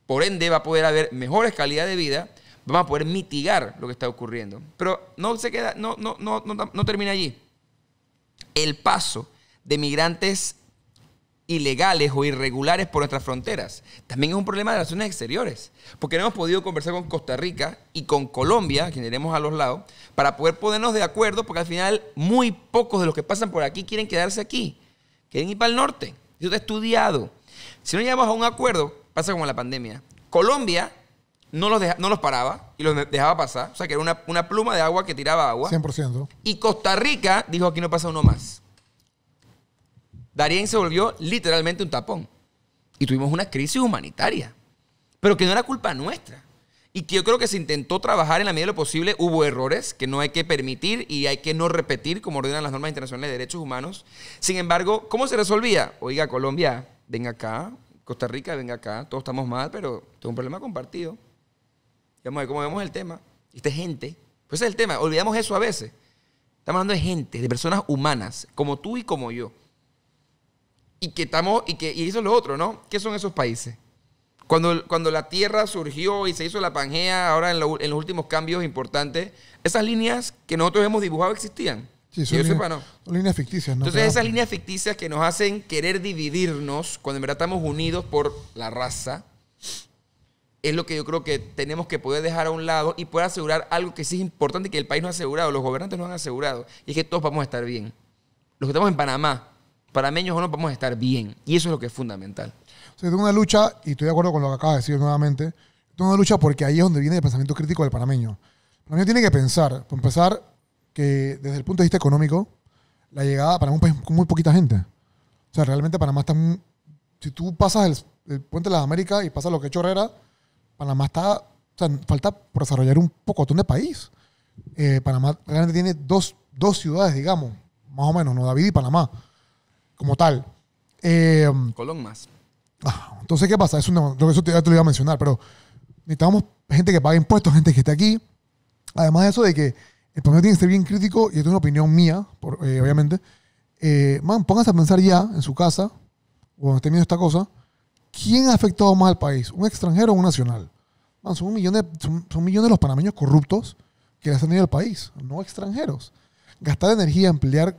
por ende va a poder haber mejores calidad de vida, vamos a poder mitigar lo que está ocurriendo. Pero no se queda, no, no, no, no, no termina allí. El paso de migrantes ilegales o irregulares por nuestras fronteras. También es un problema de relaciones exteriores, porque no hemos podido conversar con Costa Rica y con Colombia, que iremos a los lados, para poder ponernos de acuerdo, porque al final muy pocos de los que pasan por aquí quieren quedarse aquí, quieren ir para el norte. Eso está estudiado. Si no llegamos a un acuerdo, pasa como la pandemia. Colombia no los, no los paraba y los dejaba pasar, o sea que era una, una pluma de agua que tiraba agua. 100%. Y Costa Rica dijo, aquí no pasa uno más. Darien se volvió literalmente un tapón. Y tuvimos una crisis humanitaria. Pero que no era culpa nuestra. Y que yo creo que se intentó trabajar en la medida de lo posible. Hubo errores que no hay que permitir y hay que no repetir como ordenan las normas internacionales de derechos humanos. Sin embargo, ¿cómo se resolvía? Oiga, Colombia, venga acá. Costa Rica, venga acá. Todos estamos mal, pero es un problema compartido. Vamos a ver cómo vemos el tema. Esta es gente. Pues ese es el tema. Olvidamos eso a veces. Estamos hablando de gente, de personas humanas, como tú y como yo y que estamos, y que y eso es lo otro, ¿no? ¿Qué son esos países? Cuando, cuando la Tierra surgió y se hizo la Pangea, ahora en, los últimos cambios importantes, esas líneas que nosotros hemos dibujado existían. Sí, son, líneas, no. son líneas ficticias, ¿no? Entonces, esas líneas ficticias que nos hacen querer dividirnos cuando en verdad estamos unidos por la raza, es lo que yo creo que tenemos que poder dejar a un lado y poder asegurar algo que sí es importante y que el país no ha asegurado, los gobernantes no han asegurado, y es que todos vamos a estar bien. Los que estamos en Panamá, panameños o no vamos a estar bien. Y eso es lo que es fundamental. O sea, una lucha, y estoy de acuerdo con lo que acaba de decir nuevamente, tengo una lucha porque ahí es donde viene el pensamiento crítico del panameño. El panameño tiene que pensar, por empezar, que desde el punto de vista económico, la llegada a Panamá es un país con muy poquita gente. O sea, realmente Panamá está... Si tú pasas el, puente de las Américas y pasas lo que es Chorrera, Panamá está... O sea, falta por desarrollar un pocotón de país. Eh, Panamá realmente tiene dos, dos ciudades, digamos, más o menos, ¿no? David y Panamá como tal. Eh, Colón más. Ah, entonces, ¿qué pasa? Eso, no, eso te, te, lo iba a mencionar, pero necesitamos gente que pague impuestos, gente que esté aquí. Además de eso, de que el problema tiene que ser bien crítico, y esto es una opinión mía, eh, obviamente. Eh, man, pónganse a pensar ya en su casa, o cuando esté viendo esta cosa, ¿quién ha afectado más al país? ¿Un extranjero o un nacional? Man, son, un millón de, son, son millones de los panameños corruptos que le han tenido al país, no extranjeros. Gastar energía, emplear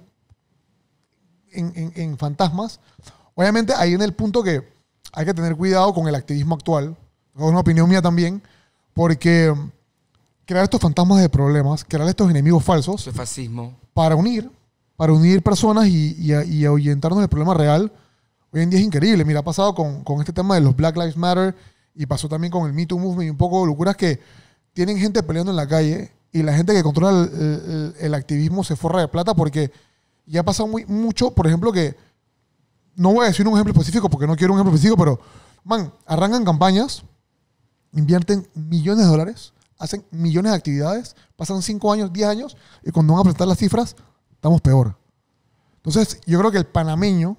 en, fantasmas. Obviamente ahí en el punto que hay que tener cuidado con el activismo actual, es una opinión mía también, porque crear estos fantasmas de problemas, crear estos enemigos falsos, fascismo. para unir, para unir personas y, y, ahuyentarnos del problema real, hoy en día es increíble. Mira, ha pasado con, este tema de los Black Lives Matter y pasó también con el Me Too Movement y un poco de locuras que tienen gente peleando en la calle y la gente que controla el, el activismo se forra de plata porque y ha pasado mucho, por ejemplo, que no voy a decir un ejemplo específico porque no quiero un ejemplo específico, pero, man, arrancan campañas, invierten millones de dólares, hacen millones de actividades, pasan 5 años, 10 años, y cuando van a presentar las cifras, estamos peor. Entonces, yo creo que el panameño,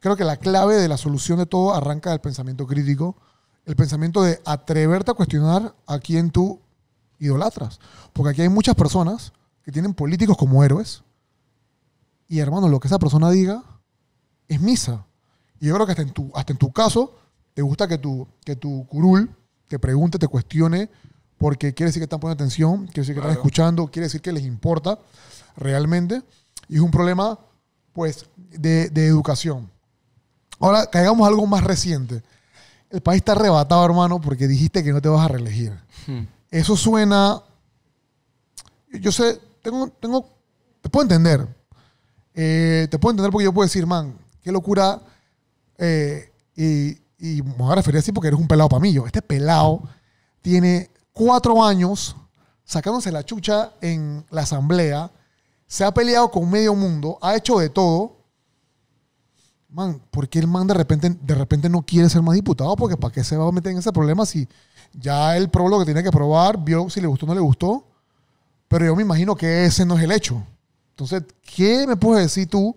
creo que la clave de la solución de todo arranca del pensamiento crítico, el pensamiento de atreverte a cuestionar a quien tú idolatras. Porque aquí hay muchas personas que tienen políticos como héroes, y hermano, lo que esa persona diga es misa. Y yo creo que hasta en tu, hasta en tu caso, te gusta que tu, que tu curul te pregunte, te cuestione, porque quiere decir que están poniendo atención, quiere decir que están escuchando, quiere decir que les importa realmente. Y es un problema, pues, de, educación. Ahora, caigamos algo más reciente. El país está arrebatado, hermano, porque dijiste que no te vas a reelegir. Hmm. Eso suena. Yo sé, tengo, tengo, te puedo entender. Eh, te puedo entender porque yo puedo decir, man, qué locura. Eh, y, me voy a referir así porque eres un pelado para mí. Yo, este pelado tiene cuatro años sacándose la chucha en la asamblea, se ha peleado con medio mundo, ha hecho de todo. Man, ¿por qué el man de repente, de repente no quiere ser más diputado? Porque ¿para qué se va a meter en ese problema si ya él probó lo que tenía que probar, vio si le gustó o no le gustó? Pero yo me imagino que ese no es el hecho. Entonces, ¿qué me puedes decir tú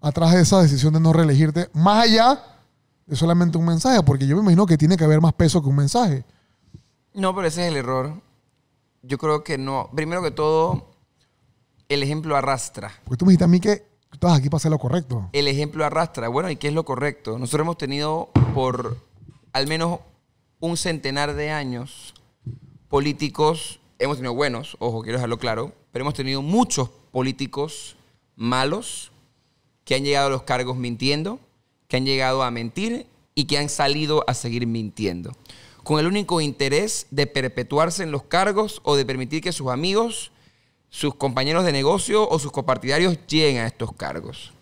atrás de esa decisión de no reelegirte? Más allá de solamente un mensaje, porque yo me imagino que tiene que haber más peso que un mensaje. No, pero ese es el error. Yo creo que no. Primero que todo, el ejemplo arrastra. Porque tú me dijiste a mí que tú estabas aquí para hacer lo correcto. El ejemplo arrastra. Bueno, ¿y qué es lo correcto? Nosotros hemos tenido por al menos un centenar de años políticos, hemos tenido buenos, ojo, quiero dejarlo claro, pero hemos tenido muchos políticos malos que han llegado a los cargos mintiendo, que han llegado a mentir y que han salido a seguir mintiendo, con el único interés de perpetuarse en los cargos o de permitir que sus amigos, sus compañeros de negocio o sus copartidarios lleguen a estos cargos.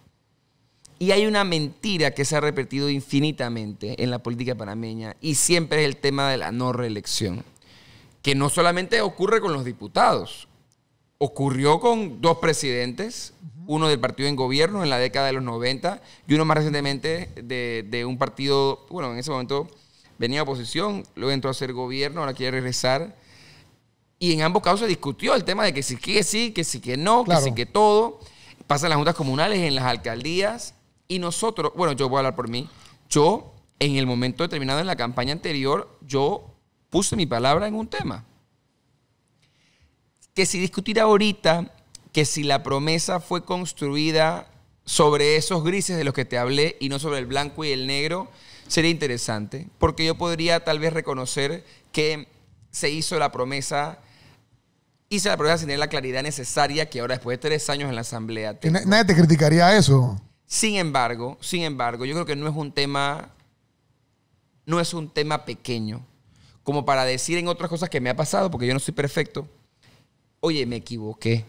Y hay una mentira que se ha repetido infinitamente en la política panameña y siempre es el tema de la no reelección, que no solamente ocurre con los diputados, ocurrió con dos presidentes, uno del partido en gobierno en la década de los 90 y uno más recientemente de, de un partido, bueno, en ese momento venía a oposición, luego entró a ser gobierno, ahora quiere regresar. Y en ambos casos se discutió el tema de que sí, que sí, que sí, que no, Claro. que sí, que todo. Pasa en las juntas comunales, en las alcaldías. Y nosotros, bueno, yo voy a hablar por mí. Yo, en el momento determinado en la campaña anterior, yo puse mi palabra en un tema. Que si discutir ahorita, que si la promesa fue construida sobre esos grises de los que te hablé y no sobre el blanco y el negro, sería interesante. Porque yo podría tal vez reconocer que se hizo la promesa, hice la promesa sin tener la claridad necesaria que ahora después de tres años en la Asamblea tengo. nadie te criticaría eso. Sin embargo, sin embargo, yo creo que no es un tema, no es un tema pequeño, como para decir en otras cosas que me ha pasado, porque yo no soy perfecto. Oye, me equivoqué.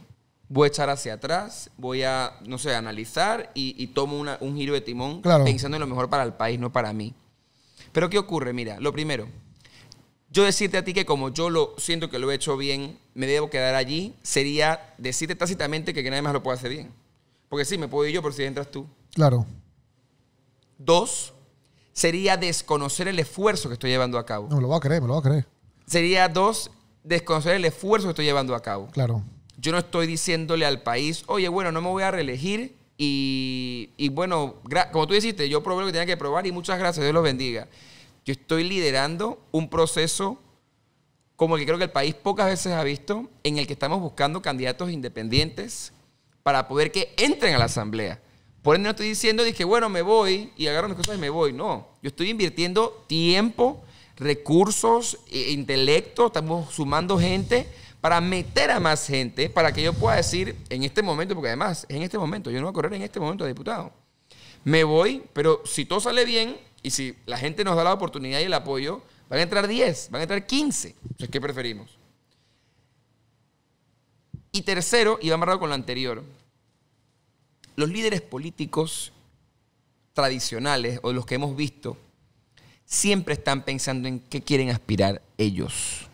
Voy a echar hacia atrás, voy a, no sé, analizar y, y tomo una- un giro de timón Claro. pensando en lo mejor para el país, no para mí. Pero ¿qué ocurre? Mira, lo primero, yo decirte a ti que como yo lo siento que lo he hecho bien, me debo quedar allí, sería decirte tácitamente que, que nadie más lo puede hacer bien. Porque sí, me puedo ir yo, pero si entras tú. Claro. Dos, sería desconocer el esfuerzo que estoy llevando a cabo. No, me lo voy a creer, me lo voy a creer. Sería dos, desconocer el esfuerzo que estoy llevando a cabo. Claro. Yo no estoy diciéndole al país, oye, bueno, no me voy a reelegir y, y bueno, como tú dijiste, yo probé lo que tenía que probar y muchas gracias, Dios los bendiga. Yo estoy liderando un proceso como el que creo que el país pocas veces ha visto, en el que estamos buscando candidatos independientes para poder que entren a la asamblea. Por ende no estoy diciendo, dije, bueno, me voy y agarro mis cosas y me voy. No, yo estoy invirtiendo tiempo, recursos, e- intelecto, estamos sumando gente para meter a más gente, para que yo pueda decir en este momento, porque además es en este momento, yo no voy a correr en este momento de diputado. Me voy, pero si todo sale bien y si la gente nos da la oportunidad y el apoyo, van a entrar 10, van a entrar 15. Entonces, ¿qué preferimos? Y tercero, y va amarrado con lo anterior, los líderes políticos tradicionales o los que hemos visto siempre están pensando en qué quieren aspirar ellos.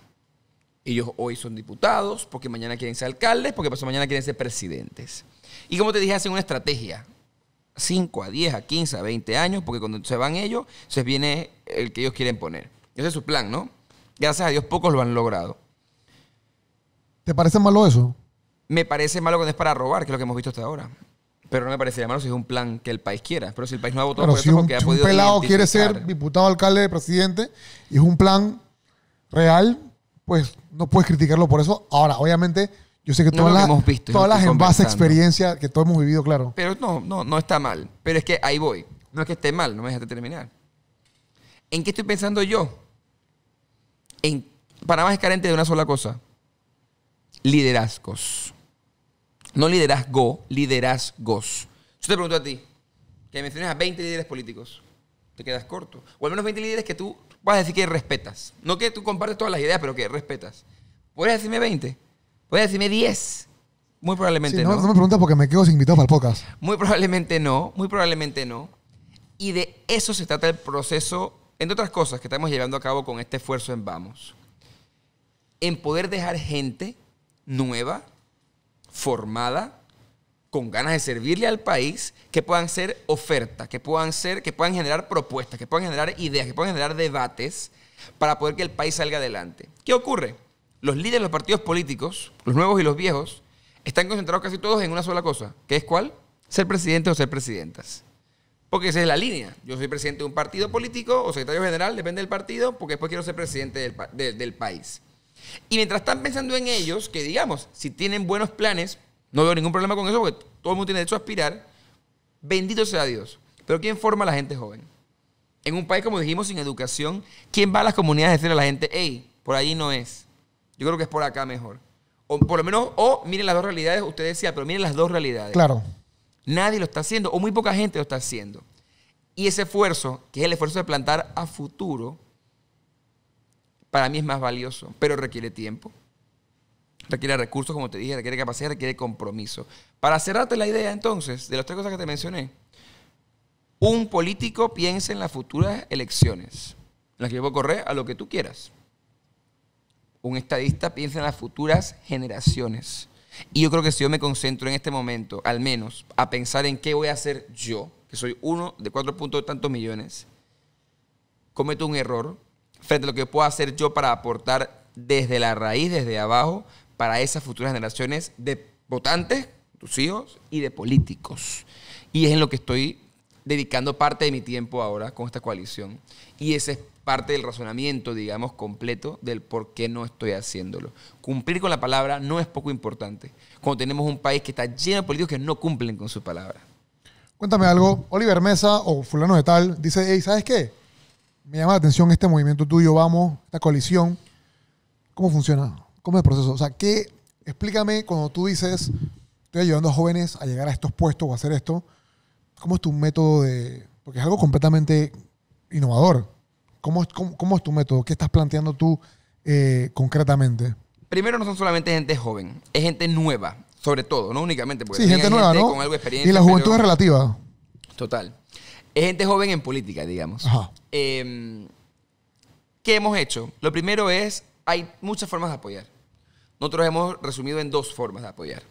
Ellos hoy son diputados, porque mañana quieren ser alcaldes, porque pasado mañana quieren ser presidentes. Y como te dije, hacen una estrategia. 5 a 10, a 15, a 20 años, porque cuando se van ellos, se viene el que ellos quieren poner. Ese es su plan, ¿no? Gracias a Dios, pocos lo han logrado. ¿Te parece malo eso? Me parece malo cuando es para robar, que es lo que hemos visto hasta ahora. Pero no me parecería malo si es un plan que el país quiera. Pero si el país no ha votado Claro, por si eso, un, porque ha si un podido pelado quiere ser diputado, alcalde, presidente, y es un plan real, pues no puedes criticarlo por eso. Ahora, obviamente, yo sé que No todas que las, hemos visto, todas las en base a experiencia que todos hemos vivido, claro. Pero no, no, no está mal. Pero es que ahí voy. No es que esté mal, no me dejaste terminar. ¿En qué estoy pensando yo? En Panamá es carente de una sola cosa. Liderazgos. No liderazgo, liderazgos. Yo te pregunto a ti, que menciones a 20 líderes políticos, te quedas corto. O al menos 20 líderes que tú vas a decir que respetas. No que tú compartes todas las ideas, pero que respetas. ¿Puedes decirme 20? ¿Puedes decirme 10? Muy probablemente Sí, no, no. no me preguntas porque me quedo sin invitados para el podcast. Muy probablemente no, muy probablemente no. Y de eso se trata el proceso entre otras cosas que estamos llevando a cabo con este esfuerzo en Vamos, en poder dejar gente nueva, formada, con ganas de servirle al país, que puedan ser ofertas, que puedan ser, que puedan generar propuestas, que puedan generar ideas, que puedan generar debates para poder que el país salga adelante. ¿Qué ocurre? Los líderes de los partidos políticos, los nuevos y los viejos, están concentrados casi todos en una sola cosa, que es cuál? Ser presidente o ser presidentas. Porque esa es la línea. Yo soy presidente de un partido político o secretario general, depende del partido, porque después quiero ser presidente del, del país. Y mientras están pensando en ellos, que digamos, si tienen buenos planes, no veo ningún problema con eso, porque todo el mundo tiene derecho a aspirar, bendito sea Dios. Pero ¿quién forma a la gente joven? En un país, como dijimos, sin educación, ¿quién va a las comunidades a decirle a la gente, hey, por ahí no es? Yo creo que es por acá mejor. O por lo menos, o miren las dos realidades, usted decía, pero miren las dos realidades. Claro. Nadie lo está haciendo, o muy poca gente lo está haciendo. Y ese esfuerzo, que es el esfuerzo de plantar a futuro, para mí es más valioso, pero requiere tiempo. Requiere recursos, como te dije, requiere capacidad, requiere compromiso. Para cerrarte la idea, entonces, de las tres cosas que te mencioné, un político piensa en las futuras elecciones, en las que yo puedo correr a lo que tú quieras. Un estadista piensa en las futuras generaciones. Y yo creo que si yo me concentro en este momento, al menos, a pensar en qué voy a hacer yo, que soy uno de cuatro puntos tantos millones, cometo un error frente a lo que puedo hacer yo para aportar desde la raíz, desde abajo, para esas futuras generaciones de votantes, tus hijos, y de políticos. Y es en lo que estoy dedicando parte de mi tiempo ahora con esta coalición. Y ese es parte del razonamiento, digamos, completo del por qué no estoy haciéndolo. Cumplir con la palabra no es poco importante. Cuando tenemos un país que está lleno de políticos que no cumplen con su palabra. Cuéntame algo. Oliver Mesa o fulano de tal dice, hey, ¿sabes qué? Me llama la atención este movimiento tuyo, vamos, esta coalición. ¿Cómo funciona? ¿Cómo es el proceso? O sea, ¿qué? Explícame cuando tú dices, estoy ayudando a jóvenes a llegar a estos puestos o a hacer esto. ¿Cómo es tu método de...? Porque es algo completamente innovador. ¿Cómo, es- cómo, cómo es tu método? ¿Qué estás planteando tú eh, concretamente? Primero, no son solamente gente joven, es gente nueva, sobre todo, no únicamente. Porque Sí, gente nueva, ¿no? con algo de experiencia. y la juventud pero- es relativa. Total. Es gente joven en política, digamos. Ajá. Eh, ¿Qué hemos hecho? Lo primero es, hay muchas formas de apoyar. Nosotros hemos resumido en dos formas de apoyar.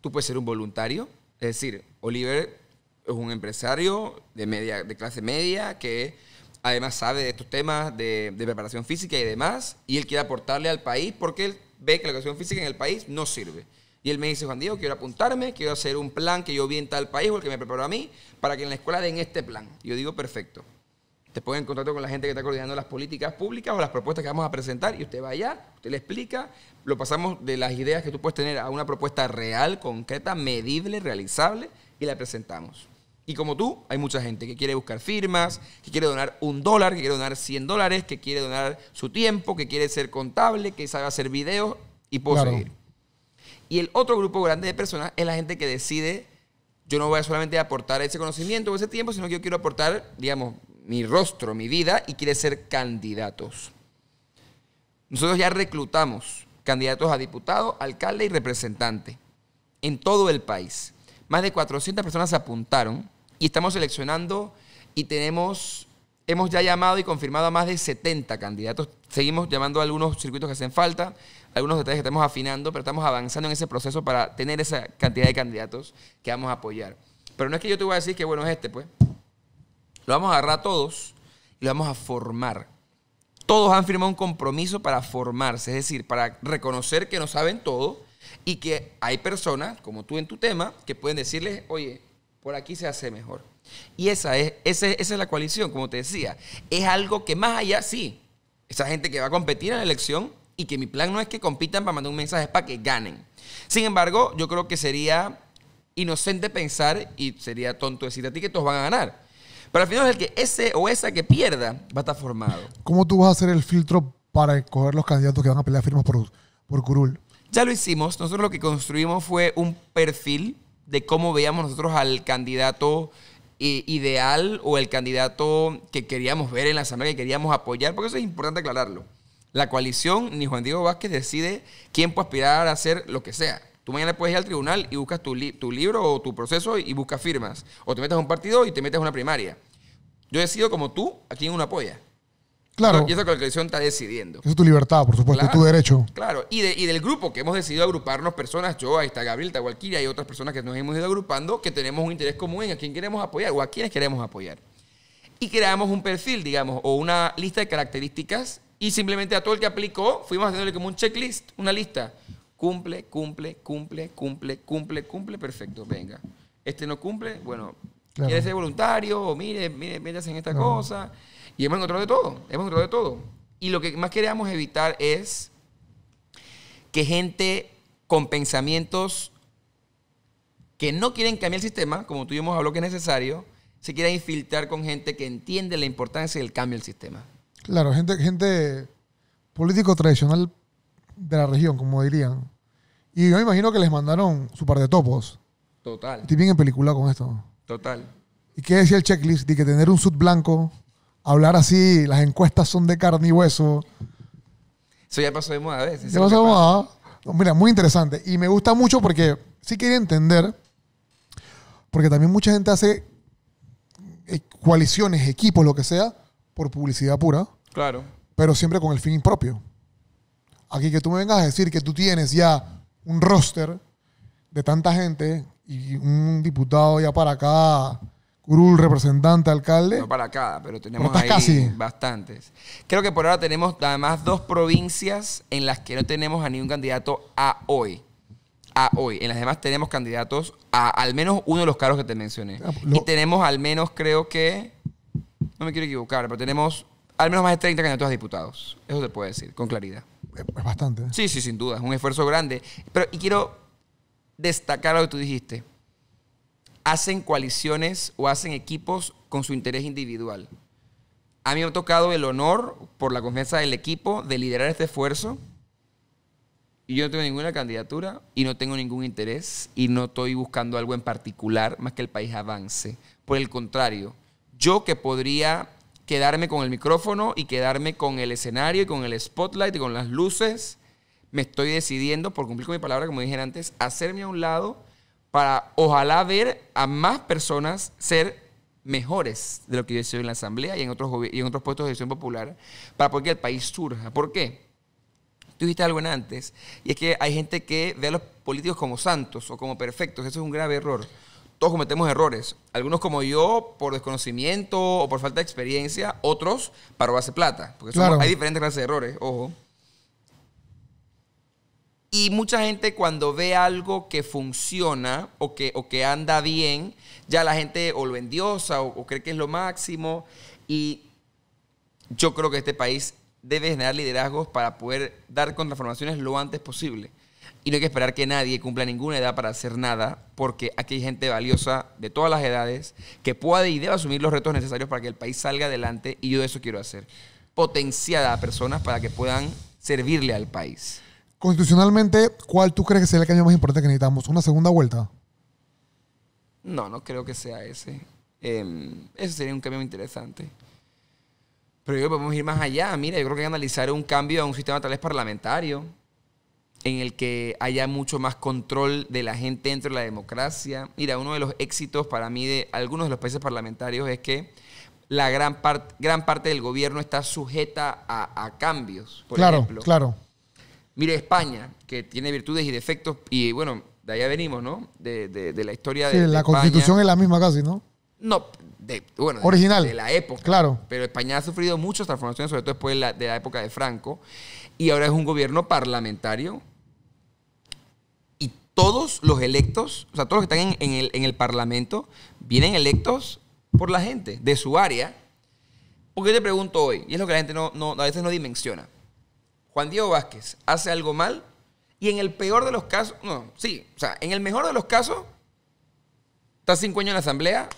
Tú puedes ser un voluntario, es decir, Oliver es un empresario de, media, de clase media que además sabe de estos temas de, de preparación física y demás, y él quiere aportarle al país porque él ve que la educación física en el país no sirve. Y él me dice, Juan Diego, quiero apuntarme, quiero hacer un plan que yo vi en tal país o el que me preparó a mí, para que en la escuela den este plan. Y yo digo, perfecto. Te ponen en contacto con la gente que está coordinando las políticas públicas o las propuestas que vamos a presentar y usted va allá, usted le explica, lo pasamos de las ideas que tú puedes tener a una propuesta real, concreta, medible, realizable y la presentamos. Y como tú, hay mucha gente que quiere buscar firmas, que quiere donar un dólar, que quiere donar 100 dólares, que quiere donar su tiempo, que quiere ser contable, que sabe hacer videos y puedo Claro. seguir. Y el otro grupo grande de personas es la gente que decide, yo no voy a solamente aportar ese conocimiento o ese tiempo, sino que yo quiero aportar, digamos, mi rostro, mi vida y quiere ser candidatos. Nosotros ya reclutamos candidatos a diputado, alcalde y representante en todo el país. Más de 400 personas se apuntaron y estamos seleccionando y tenemos, hemos ya llamado y confirmado a más de 70 candidatos. Seguimos llamando a algunos circuitos que hacen falta, algunos detalles que estamos afinando, pero estamos avanzando en ese proceso para tener esa cantidad de candidatos que vamos a apoyar. Pero no es que yo te voy a decir que bueno es este, pues. Lo vamos a agarrar a todos y lo vamos a formar. Todos han firmado un compromiso para formarse, es decir, para reconocer que no saben todo y que hay personas, como tú en tu tema, que pueden decirles, oye, por aquí se hace mejor. Y esa es, ese- esa es la coalición, como te decía. Es algo que más allá, sí, esa gente que va a competir en la elección y que mi plan no es que compitan para mandar un mensaje, es para que ganen. Sin embargo, yo creo que sería inocente pensar y sería tonto decir a ti que todos van a ganar. Pero al final el que ese o esa que pierda va a estar formado. ¿Cómo tú vas a hacer el filtro para escoger los candidatos que van a pelear firmas por, por curul? Ya lo hicimos. Nosotros lo que construimos fue un perfil de cómo veíamos nosotros al candidato eh, ideal o el candidato que queríamos ver en la asamblea, que queríamos apoyar, porque eso es importante aclararlo. La coalición, ni Juan Diego Vázquez decide quién puede aspirar a hacer lo que sea. Tú mañana puedes ir al tribunal y buscas tu, li- tu libro o tu proceso y buscas firmas. O te metes a un partido y te metes a una primaria. Yo decido como tú a quién uno apoya. Claro. Y eso que la coalición está decidiendo. Es tu libertad, por supuesto, es tu Claro, derecho. Claro, y, de- y del grupo que hemos decidido agruparnos personas, yo, ahí está Gabriel, está y otras personas que nos hemos ido agrupando, que tenemos un interés común en a quién queremos apoyar o a quiénes queremos apoyar. Y creamos un perfil, digamos, o una lista de características, y simplemente a todo el que aplicó, fuimos haciéndole como un checklist, una lista. Cumple, cumple, cumple, cumple, cumple, cumple, perfecto, venga. Este no cumple, bueno, Claro. quiere ser voluntario, o mire, mire, métase en esta No. cosa. Y hemos encontrado de todo, hemos encontrado de todo. Y lo que más queríamos evitar es que gente con pensamientos que no quieren cambiar el sistema, como tú y yo hemos hablado que es necesario, se quiera infiltrar con gente que entiende la importancia del cambio del sistema. Claro, gente, gente político tradicional de la región, como dirían. Y yo me imagino que les mandaron su par de topos. Total, Estoy bien en película con esto. total. ¿Y qué decía el checklist? De que tener un suit blanco, hablar así, las encuestas son de carne y hueso. Eso ya pasó de moda a veces. ¿Qué eso es lo que pasó? Ah, no, mira, muy interesante. Y me gusta mucho porque sí quería entender, porque también mucha gente hace eh, coaliciones, equipos, lo que sea, por publicidad pura, Claro. pero siempre con el fin propio. Aquí que tú me vengas a decir que tú tienes ya un roster de tanta gente y un diputado ya para acá, curul, representante, alcalde. No para cada, pero tenemos ahí casi. bastantes. Creo que por ahora tenemos además dos provincias en las que no tenemos a ningún candidato a hoy. A hoy. En las demás tenemos candidatos a al menos uno de los cargos que te mencioné. Ah, lo- Y tenemos al menos, creo que, no me quiero equivocar, pero tenemos al menos más de 30 candidatos a diputados. Eso se puede decir, con claridad. Es bastante. Sí, sí, sin duda. Es un esfuerzo grande. Pero, y quiero destacar lo que tú dijiste. Hacen coaliciones o hacen equipos con su interés individual. A mí me ha tocado el honor, por la confianza del equipo, de liderar este esfuerzo. Y yo no tengo ninguna candidatura y no tengo ningún interés y no estoy buscando algo en particular más que el país avance. Por el contrario, yo que podría quedarme con el micrófono y quedarme con el escenario y con el spotlight y con las luces, me estoy decidiendo, por cumplir con mi palabra, como dije antes, hacerme a un lado para ojalá ver a más personas ser mejores de lo que yo sido en la Asamblea y en otros, y en otros puestos de decisión popular, para que el país surja. ¿Por qué? Tú dijiste algo en antes, y es que hay gente que ve a los políticos como santos o como perfectos. Eso es un grave error. Todos cometemos errores. Algunos como yo por desconocimiento o por falta de experiencia, otros para robarse plata. Porque somos- hay diferentes clases de errores, ojo. Y mucha gente cuando ve algo que funciona o que, o que anda bien, ya la gente o lo endiosa o, o cree que es lo máximo. Y yo creo que este país debe generar liderazgos para poder dar con transformaciones lo antes posible. Y no hay que esperar que nadie cumpla ninguna edad para hacer nada, porque aquí hay gente valiosa de todas las edades que puede y debe asumir los retos necesarios para que el país salga adelante. Y yo eso quiero hacer. Potenciar a personas para que puedan servirle al país. Constitucionalmente, ¿cuál tú crees que sería el cambio más importante que necesitamos? ¿Una segunda vuelta? No, no creo que sea ese. Eh, ese sería un cambio muy interesante. Pero yo creo que podemos ir más allá. Mira, yo creo que hay que analizar un cambio a un sistema tal vez parlamentario, en el que haya mucho más control de la gente dentro de la democracia. Mira, uno de los éxitos para mí de algunos de los países parlamentarios es que la gran, part- gran parte del gobierno está sujeta a, a cambios. Por claro, ejemplo, claro. Mire España, que tiene virtudes y defectos, y bueno, de allá venimos, ¿no? De, de- de la historia Sí, de, de la España. constitución es la misma casi, ¿no? No, de, bueno, de- Original. De, la época. Claro. Pero España ha sufrido muchas transformaciones, sobre todo después de la, de la época de Franco, y ahora es un gobierno parlamentario. Todos los electos, o sea, todos los que están en, en el, en el Parlamento, vienen electos por la gente, de su área. Porque yo te pregunto hoy, y es lo que la gente no, no- a veces no dimensiona. Juan Diego Vázquez hace algo mal y en el peor de los casos, no, sí, o sea, en el mejor de los casos, está cinco años en la asamblea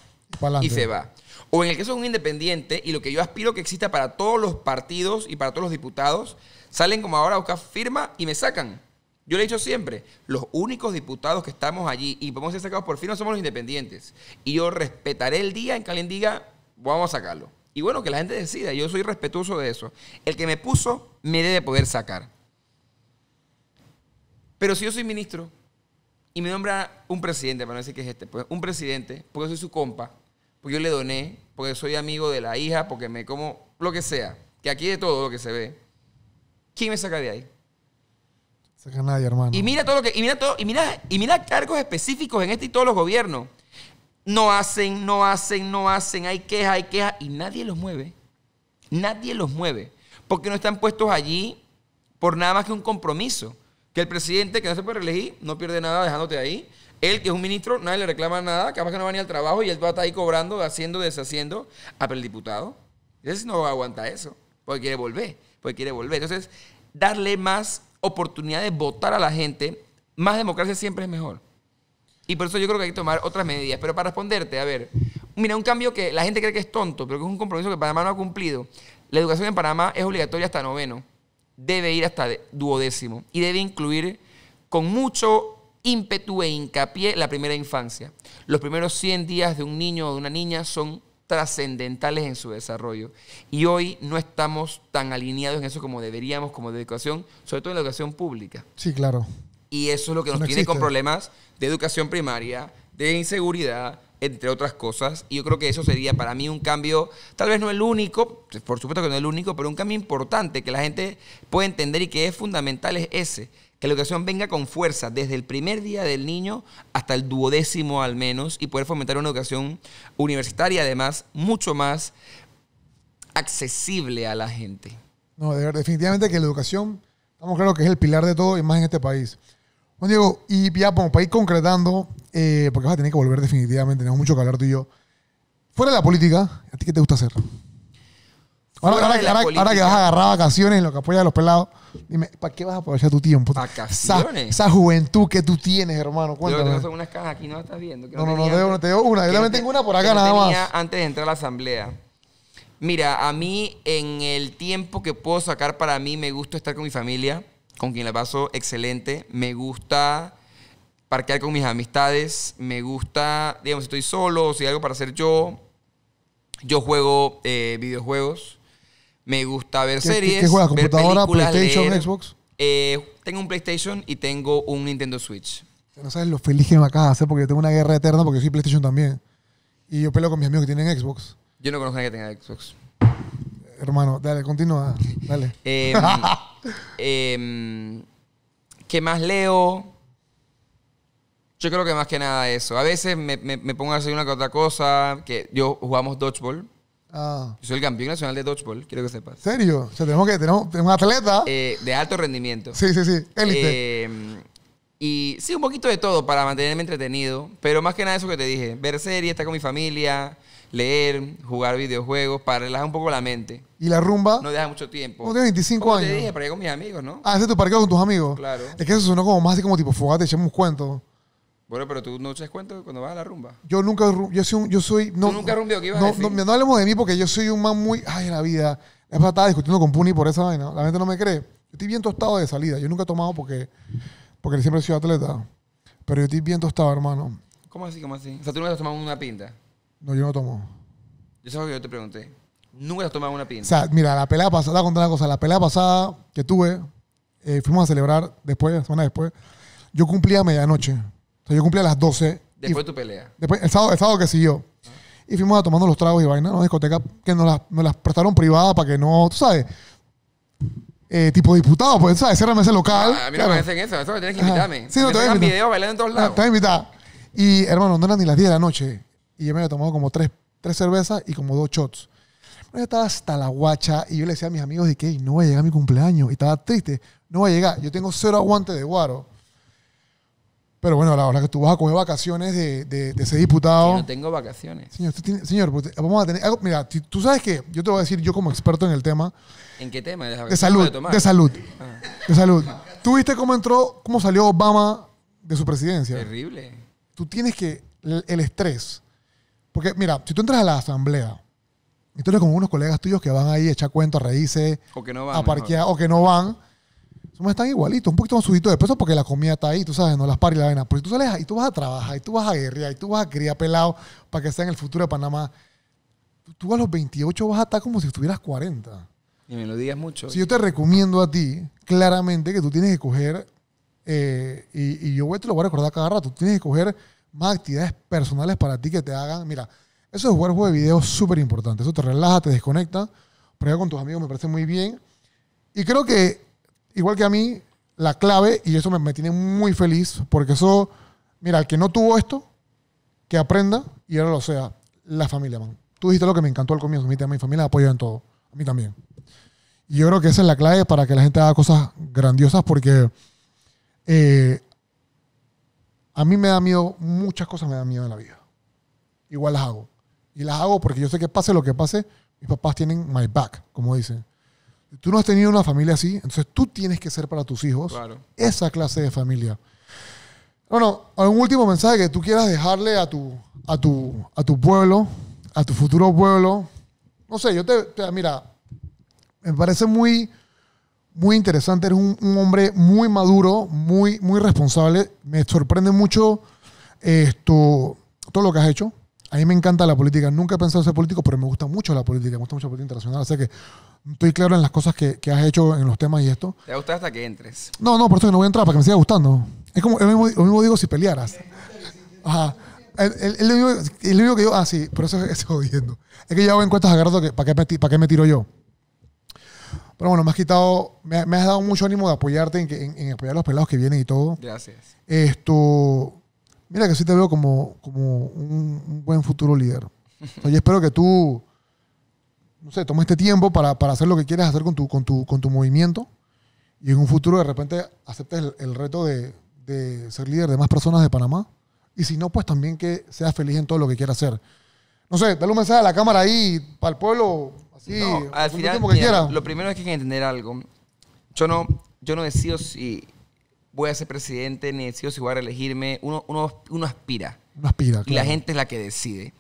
Pa'lante. y se va. O en el caso de un independiente, y lo que yo aspiro que exista para todos los partidos y para todos los diputados, salen como ahora a buscar firma y me sacan. Yo le he dicho siempre, los únicos diputados que estamos allí y podemos ser sacados por firma somos los independientes. Y yo respetaré el día en que alguien diga, vamos a sacarlo. Y bueno, que la gente decida, yo soy respetuoso de eso. El que me puso me debe poder sacar. Pero si yo soy ministro y me nombra un presidente, para no decir que es este, pues un presidente, porque soy su compa, porque yo le doné, porque soy amigo de la hija, porque me como, lo que sea. que aquí de todo lo que se ve, ¿quién me saca de ahí? Nadie, hermano. Y mira todo lo que. Y mira todo. Y mira, y mira cargos específicos en este y todos los gobiernos. No hacen, no hacen, no hacen. Hay quejas, hay quejas. Y nadie los mueve. Nadie los mueve. Porque no están puestos allí por nada más que un compromiso. Que el presidente, que no se puede reelegir, no pierde nada dejándote ahí. Él, que es un ministro, nadie le reclama nada, capaz que no va ni al trabajo y él va a estar ahí cobrando, haciendo, deshaciendo. Pero el diputado, ese no aguanta eso, porque quiere volver, porque quiere volver. Entonces, darle más oportunidad de votar a la gente, más democracia siempre es mejor. Y por eso yo creo que hay que tomar otras medidas. Pero para responderte, a ver, mira, un cambio que la gente cree que es tonto, pero que es un compromiso que Panamá no ha cumplido. La educación en Panamá es obligatoria hasta noveno. Debe ir hasta duodécimo. Y debe incluir con mucho ímpetu e hincapié la primera infancia. Los primeros 100 días de un niño o de una niña son trascendentales en su desarrollo. Y hoy no estamos tan alineados en eso como deberíamos, como de educación, sobre todo en la educación pública. Sí, claro. Y eso es lo que nos No tiene con problemas de educación primaria, de inseguridad, entre otras cosas. Y yo creo que eso sería para mí un cambio, tal vez no el único, por supuesto que no el único, pero un cambio importante que la gente puede entender y que es fundamental es ese. Que la educación venga con fuerza desde el primer día del niño hasta el duodécimo al menos y poder fomentar una educación universitaria además mucho más accesible a la gente. No, definitivamente que la educación, estamos claros que es el pilar de todo y más en este país. Juan Diego, y ya para ir concretando, eh, porque vas a tener que volver definitivamente, tenemos mucho que hablar tú y yo. Fuera de la política, ¿a ti qué te gusta hacer? Ahora, que- la ahora- ahora que política. vas a agarrar vacaciones en lo que apoya a los pelados, dime, ¿para qué vas a aprovechar tu tiempo? ¿Vacaciones? Esa, esa juventud que tú tienes, hermano, Yo cuéntame. tengo son unas cajas aquí, no las estás viendo. que No, no, no, tenía te, antes. te digo una. Yo también no tengo te- una por acá no nada tenía más. antes de entrar a la asamblea. Mira, a mí en el tiempo que puedo sacar para mí me gusta estar con mi familia, con quien la paso excelente. Me gusta parquear con mis amistades. Me gusta, digamos, si estoy solo o si hay algo para hacer yo. Yo juego eh, videojuegos. Me gusta ver ¿Qué- qué- series. qué juegas? ¿Computadora, películas, PlayStation, leer. Xbox? Eh, tengo un PlayStation y tengo un Nintendo Switch. No sabes lo feliz que me acabas de hacer porque tengo una guerra eterna porque soy PlayStation también. Y yo peleo con mis amigos que tienen Xbox. Yo no conozco a nadie que tenga Xbox. Hermano, dale, continúa. Dale. Em, em, ¿Qué más leo? Yo creo que más que nada eso. A veces me, me- me pongo a hacer una que otra cosa. Que yo jugamos dodgeball. Ah, Yo soy el campeón nacional de dodgeball, quiero que sepas. ¿serio? O sea, tenemos que tenemos, tenemos un atleta. Eh, de alto rendimiento. sí, sí, sí. Élite. Em, y sí, un poquito de todo para mantenerme entretenido. Pero más que nada eso que te dije. Ver series, estar con mi familia, leer, jugar videojuegos, para relajar un poco la mente. y la rumba. No deja mucho tiempo. ¿Cómo tienes 25 Como años? te dije, para ir con mis amigos, ¿no? Ah, ese es tu parqueo con tus amigos. Claro. Es que eso sonó como más así como tipo fogate, echamos cuentos. Bueno, pero tú no echas cuenta cuando vas a la rumba. Yo nunca, yo soy, un- yo soy, no, nunca has rumbeado? ¿Qué ibas a no, decir? no, no hablemos de mí porque yo soy un man muy, ay, la vida. Es verdad, estaba discutiendo con Puni por esa vaina. La gente no me cree. Yo estoy bien tostado de salida. Yo nunca he tomado porque, porque siempre he sido atleta. Pero yo estoy bien tostado, hermano. ¿Cómo así? ¿Cómo así? O sea, tú nunca has tomado una pinta. No, yo no tomo. Eso es lo que yo te pregunté. Nunca has tomado una O pinta. sea, mira, la pelea pasada, te a contar una cosa. La pelea pasada que tuve, eh, fuimos a celebrar después, semana después. Yo cumplía a medianoche. Sea, yo cumplía a las 12. y Después de tu pelea. Después, el sábado, el sábado que siguió. Y fuimos a tomando los tragos y vaina, ¿no? Discoteca que nos las, nos las prestaron privadas para que no, tú sabes, eh, tipo diputado, pues, ¿sabes? Cérrame ese local. Ah, a mí no me hacen eso. Eso me tienes que Ajá. invitarme. Sí, no, te voy a invitar. videos bailando en todos Ah, lados. Estaba invitada. Y, hermano, no eran ni las 10 de la noche. Y yo me había tomado como tres, tres cervezas y como dos shots. Yo estaba hasta la guacha y yo le decía a mis amigos de que "Ey, no va a llegar mi cumpleaños. Y estaba triste. No va a llegar. Yo tengo cero aguante de guaro. Pero bueno, la verdad que tú vas a coger vacaciones de, de, de ser diputado. No tengo vacaciones. Señor, pues, vamos a tener algo. Mira, si- tú sabes que yo te voy a decir, yo como experto en el tema ¿En qué tema? ¿De, las de o salud, de salud, Ah, de salud. ¿Tú viste cómo entró, cómo salió Obama de su presidencia? terrible. Tú tienes que, el, el estrés. Porque, mira, si tú entras a la asamblea y tú eres con unos colegas tuyos que van ahí a echar cuentos, a reírse, O que no van. a parquear o que no van, somos están igualitos, un poquito más subidos de peso porque la comida está ahí, tú sabes, no las pares y la vaina. Pero si tú sales ahí, tú vas a trabajar, y tú vas a guerrear, y tú vas a criar pelado para que sea en el futuro de Panamá. Tú, tú a los 28 vas a estar como si estuvieras 40. Y me lo digas mucho. Si yo te recomiendo a ti, claramente, que tú tienes que coger, eh, y, y yo te lo voy a recordar cada rato, tú tienes que coger más actividades personales para ti que te hagan. Mira, eso de jugar juegos de video es súper importante. Eso te relaja, te desconecta, pelear con tus amigos me parece muy bien. Y creo que, igual que a mí, la clave, y eso me, me tiene muy feliz, porque eso, mira, el que no tuvo esto, que aprenda y ahora lo sea, la familia, man. Tú dijiste lo que me encantó al comienzo, mi, tía, mi familia apoya en todo, a mí también. Y yo creo que esa es la clave para que la gente haga cosas grandiosas, porque eh, a mí me da miedo, muchas cosas me dan miedo en la vida. Igual las hago. Y las hago porque yo sé que pase lo que pase, mis papás tienen my back, como dicen. Tú no has tenido una familia así, entonces tú tienes que ser para tus hijos Claro. esa clase de familia. Bueno, algún último mensaje que tú quieras dejarle a tu, a tu, a tu pueblo, a tu futuro pueblo. No sé, yo te, te- mira, me parece muy, muy interesante. Eres un, un hombre muy maduro, muy, muy responsable. Me sorprende mucho esto, todo lo que has hecho. A mí me encanta la política. Nunca he pensado ser político, pero me gusta mucho la política. Me gusta mucho la política internacional. Así que estoy claro en las cosas que, que has hecho en los temas y esto. Te va a gustar hasta que entres. No, no, por eso que no voy a entrar, para que me siga gustando. Es como, lo mismo, lo mismo digo si pelearas. Ajá. El, el- el único, el único que yo, ah, sí, por eso es jodiendo. Es que yo hago encuestas a rato que para qué, me, para qué me tiro yo. Pero bueno, me has quitado, me, me has dado mucho ánimo de apoyarte en, en- en apoyar a los pelados que vienen y todo. Gracias. Esto, mira que sí te veo como, como un, un buen futuro líder. Yo espero que tú, no sé, tomes este tiempo para, para hacer lo que quieres hacer con tu, con, tu, con tu movimiento y en un futuro de repente aceptes el, el reto de, de ser líder de más personas de Panamá. Y si no, pues también que seas feliz en todo lo que quieras hacer. No sé, dale un mensaje a la cámara ahí para el pueblo, así, No, al final, que mira, lo primero es que hay que entender algo. Yo no, yo no decido si voy a ser presidente, ni decido si voy a reelegirme. Uno, uno, uno aspira. Una aspira, Y la claro. gente es la que decide.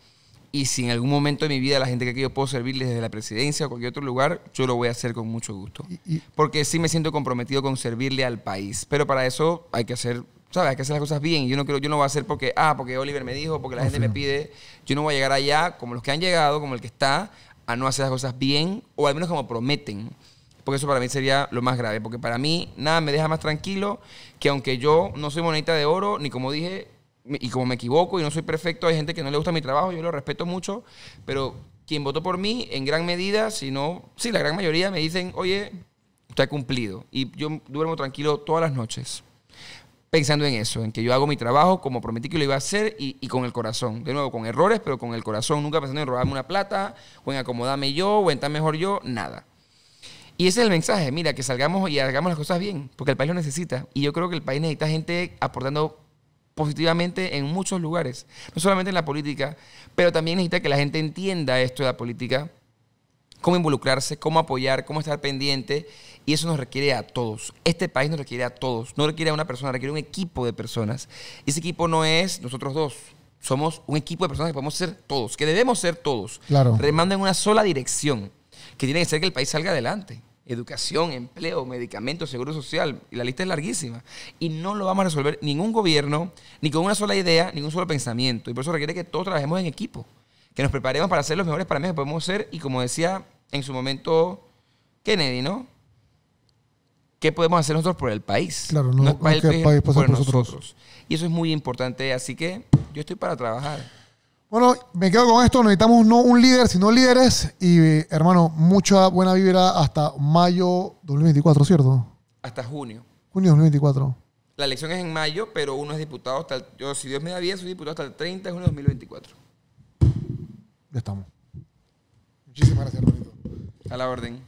Y si en algún momento de mi vida la gente cree que yo puedo servirles desde la presidencia o cualquier otro lugar, yo lo voy a hacer con mucho gusto. Y- y- Porque sí me siento comprometido con servirle al país. Pero para eso hay que hacer, ¿sabes? Hay que hacer las cosas bien. Yo no, quiero, yo no voy a hacer porque, ah, porque Oliver me dijo, porque la gente me pide. Yo no voy a llegar allá como los que han llegado, como el que está, a no hacer las cosas bien o al menos como prometen. Porque eso para mí sería lo más grave. Porque para mí nada me deja más tranquilo que aunque yo no soy monedita de oro, ni como dije, y como me equivoco y no soy perfecto, hay gente que no le gusta mi trabajo, yo lo respeto mucho, pero quien votó por mí, en gran medida, si no, sí, la gran mayoría me dicen, oye, usted ha cumplido. Y yo duermo tranquilo todas las noches pensando en eso, en que yo hago mi trabajo como prometí que lo iba a hacer y, y con el corazón. De nuevo, con errores, pero con el corazón, nunca pensando en robarme una plata, o en acomodarme yo, o en estar mejor yo, nada. Y ese es el mensaje, mira, que salgamos y hagamos las cosas bien, porque el país lo necesita. Y yo creo que el país necesita gente aportando positivamente en muchos lugares, no solamente en la política, pero también necesita que la gente entienda esto de la política, cómo involucrarse, cómo apoyar, cómo estar pendiente. Y eso nos requiere a todos. Este país nos requiere a todos. No requiere a una persona, requiere un equipo de personas. Y ese equipo no es nosotros dos. Somos un equipo de personas que podemos ser todos, que debemos ser todos. Claro. Remando en una sola dirección, que tiene que ser que el país salga adelante. Educación, empleo, medicamentos, seguro social. Y la lista es larguísima. Y no lo vamos a resolver ningún gobierno, ni con una sola idea, ni un solo pensamiento. Y por eso requiere que todos trabajemos en equipo. Que nos preparemos para ser los mejores para mí que podemos ser. Y como decía en su momento Kennedy, ¿no? ¿Qué podemos hacer nosotros por el país? Claro, no- es para no el que el país, país por hacer por nosotros. nosotros. Y eso es muy importante. Así que yo estoy para trabajar. Bueno, me quedo con esto. Necesitamos no un líder, sino líderes. Y, hermano, mucha buena vibra hasta mayo 2024, ¿cierto? Hasta junio. Junio 2024. La elección es en mayo, pero uno es diputado hasta el, yo, si Dios me da bien, soy diputado hasta el 30 de junio de 2024. Ya estamos. Muchísimas gracias, hermanito. A la orden.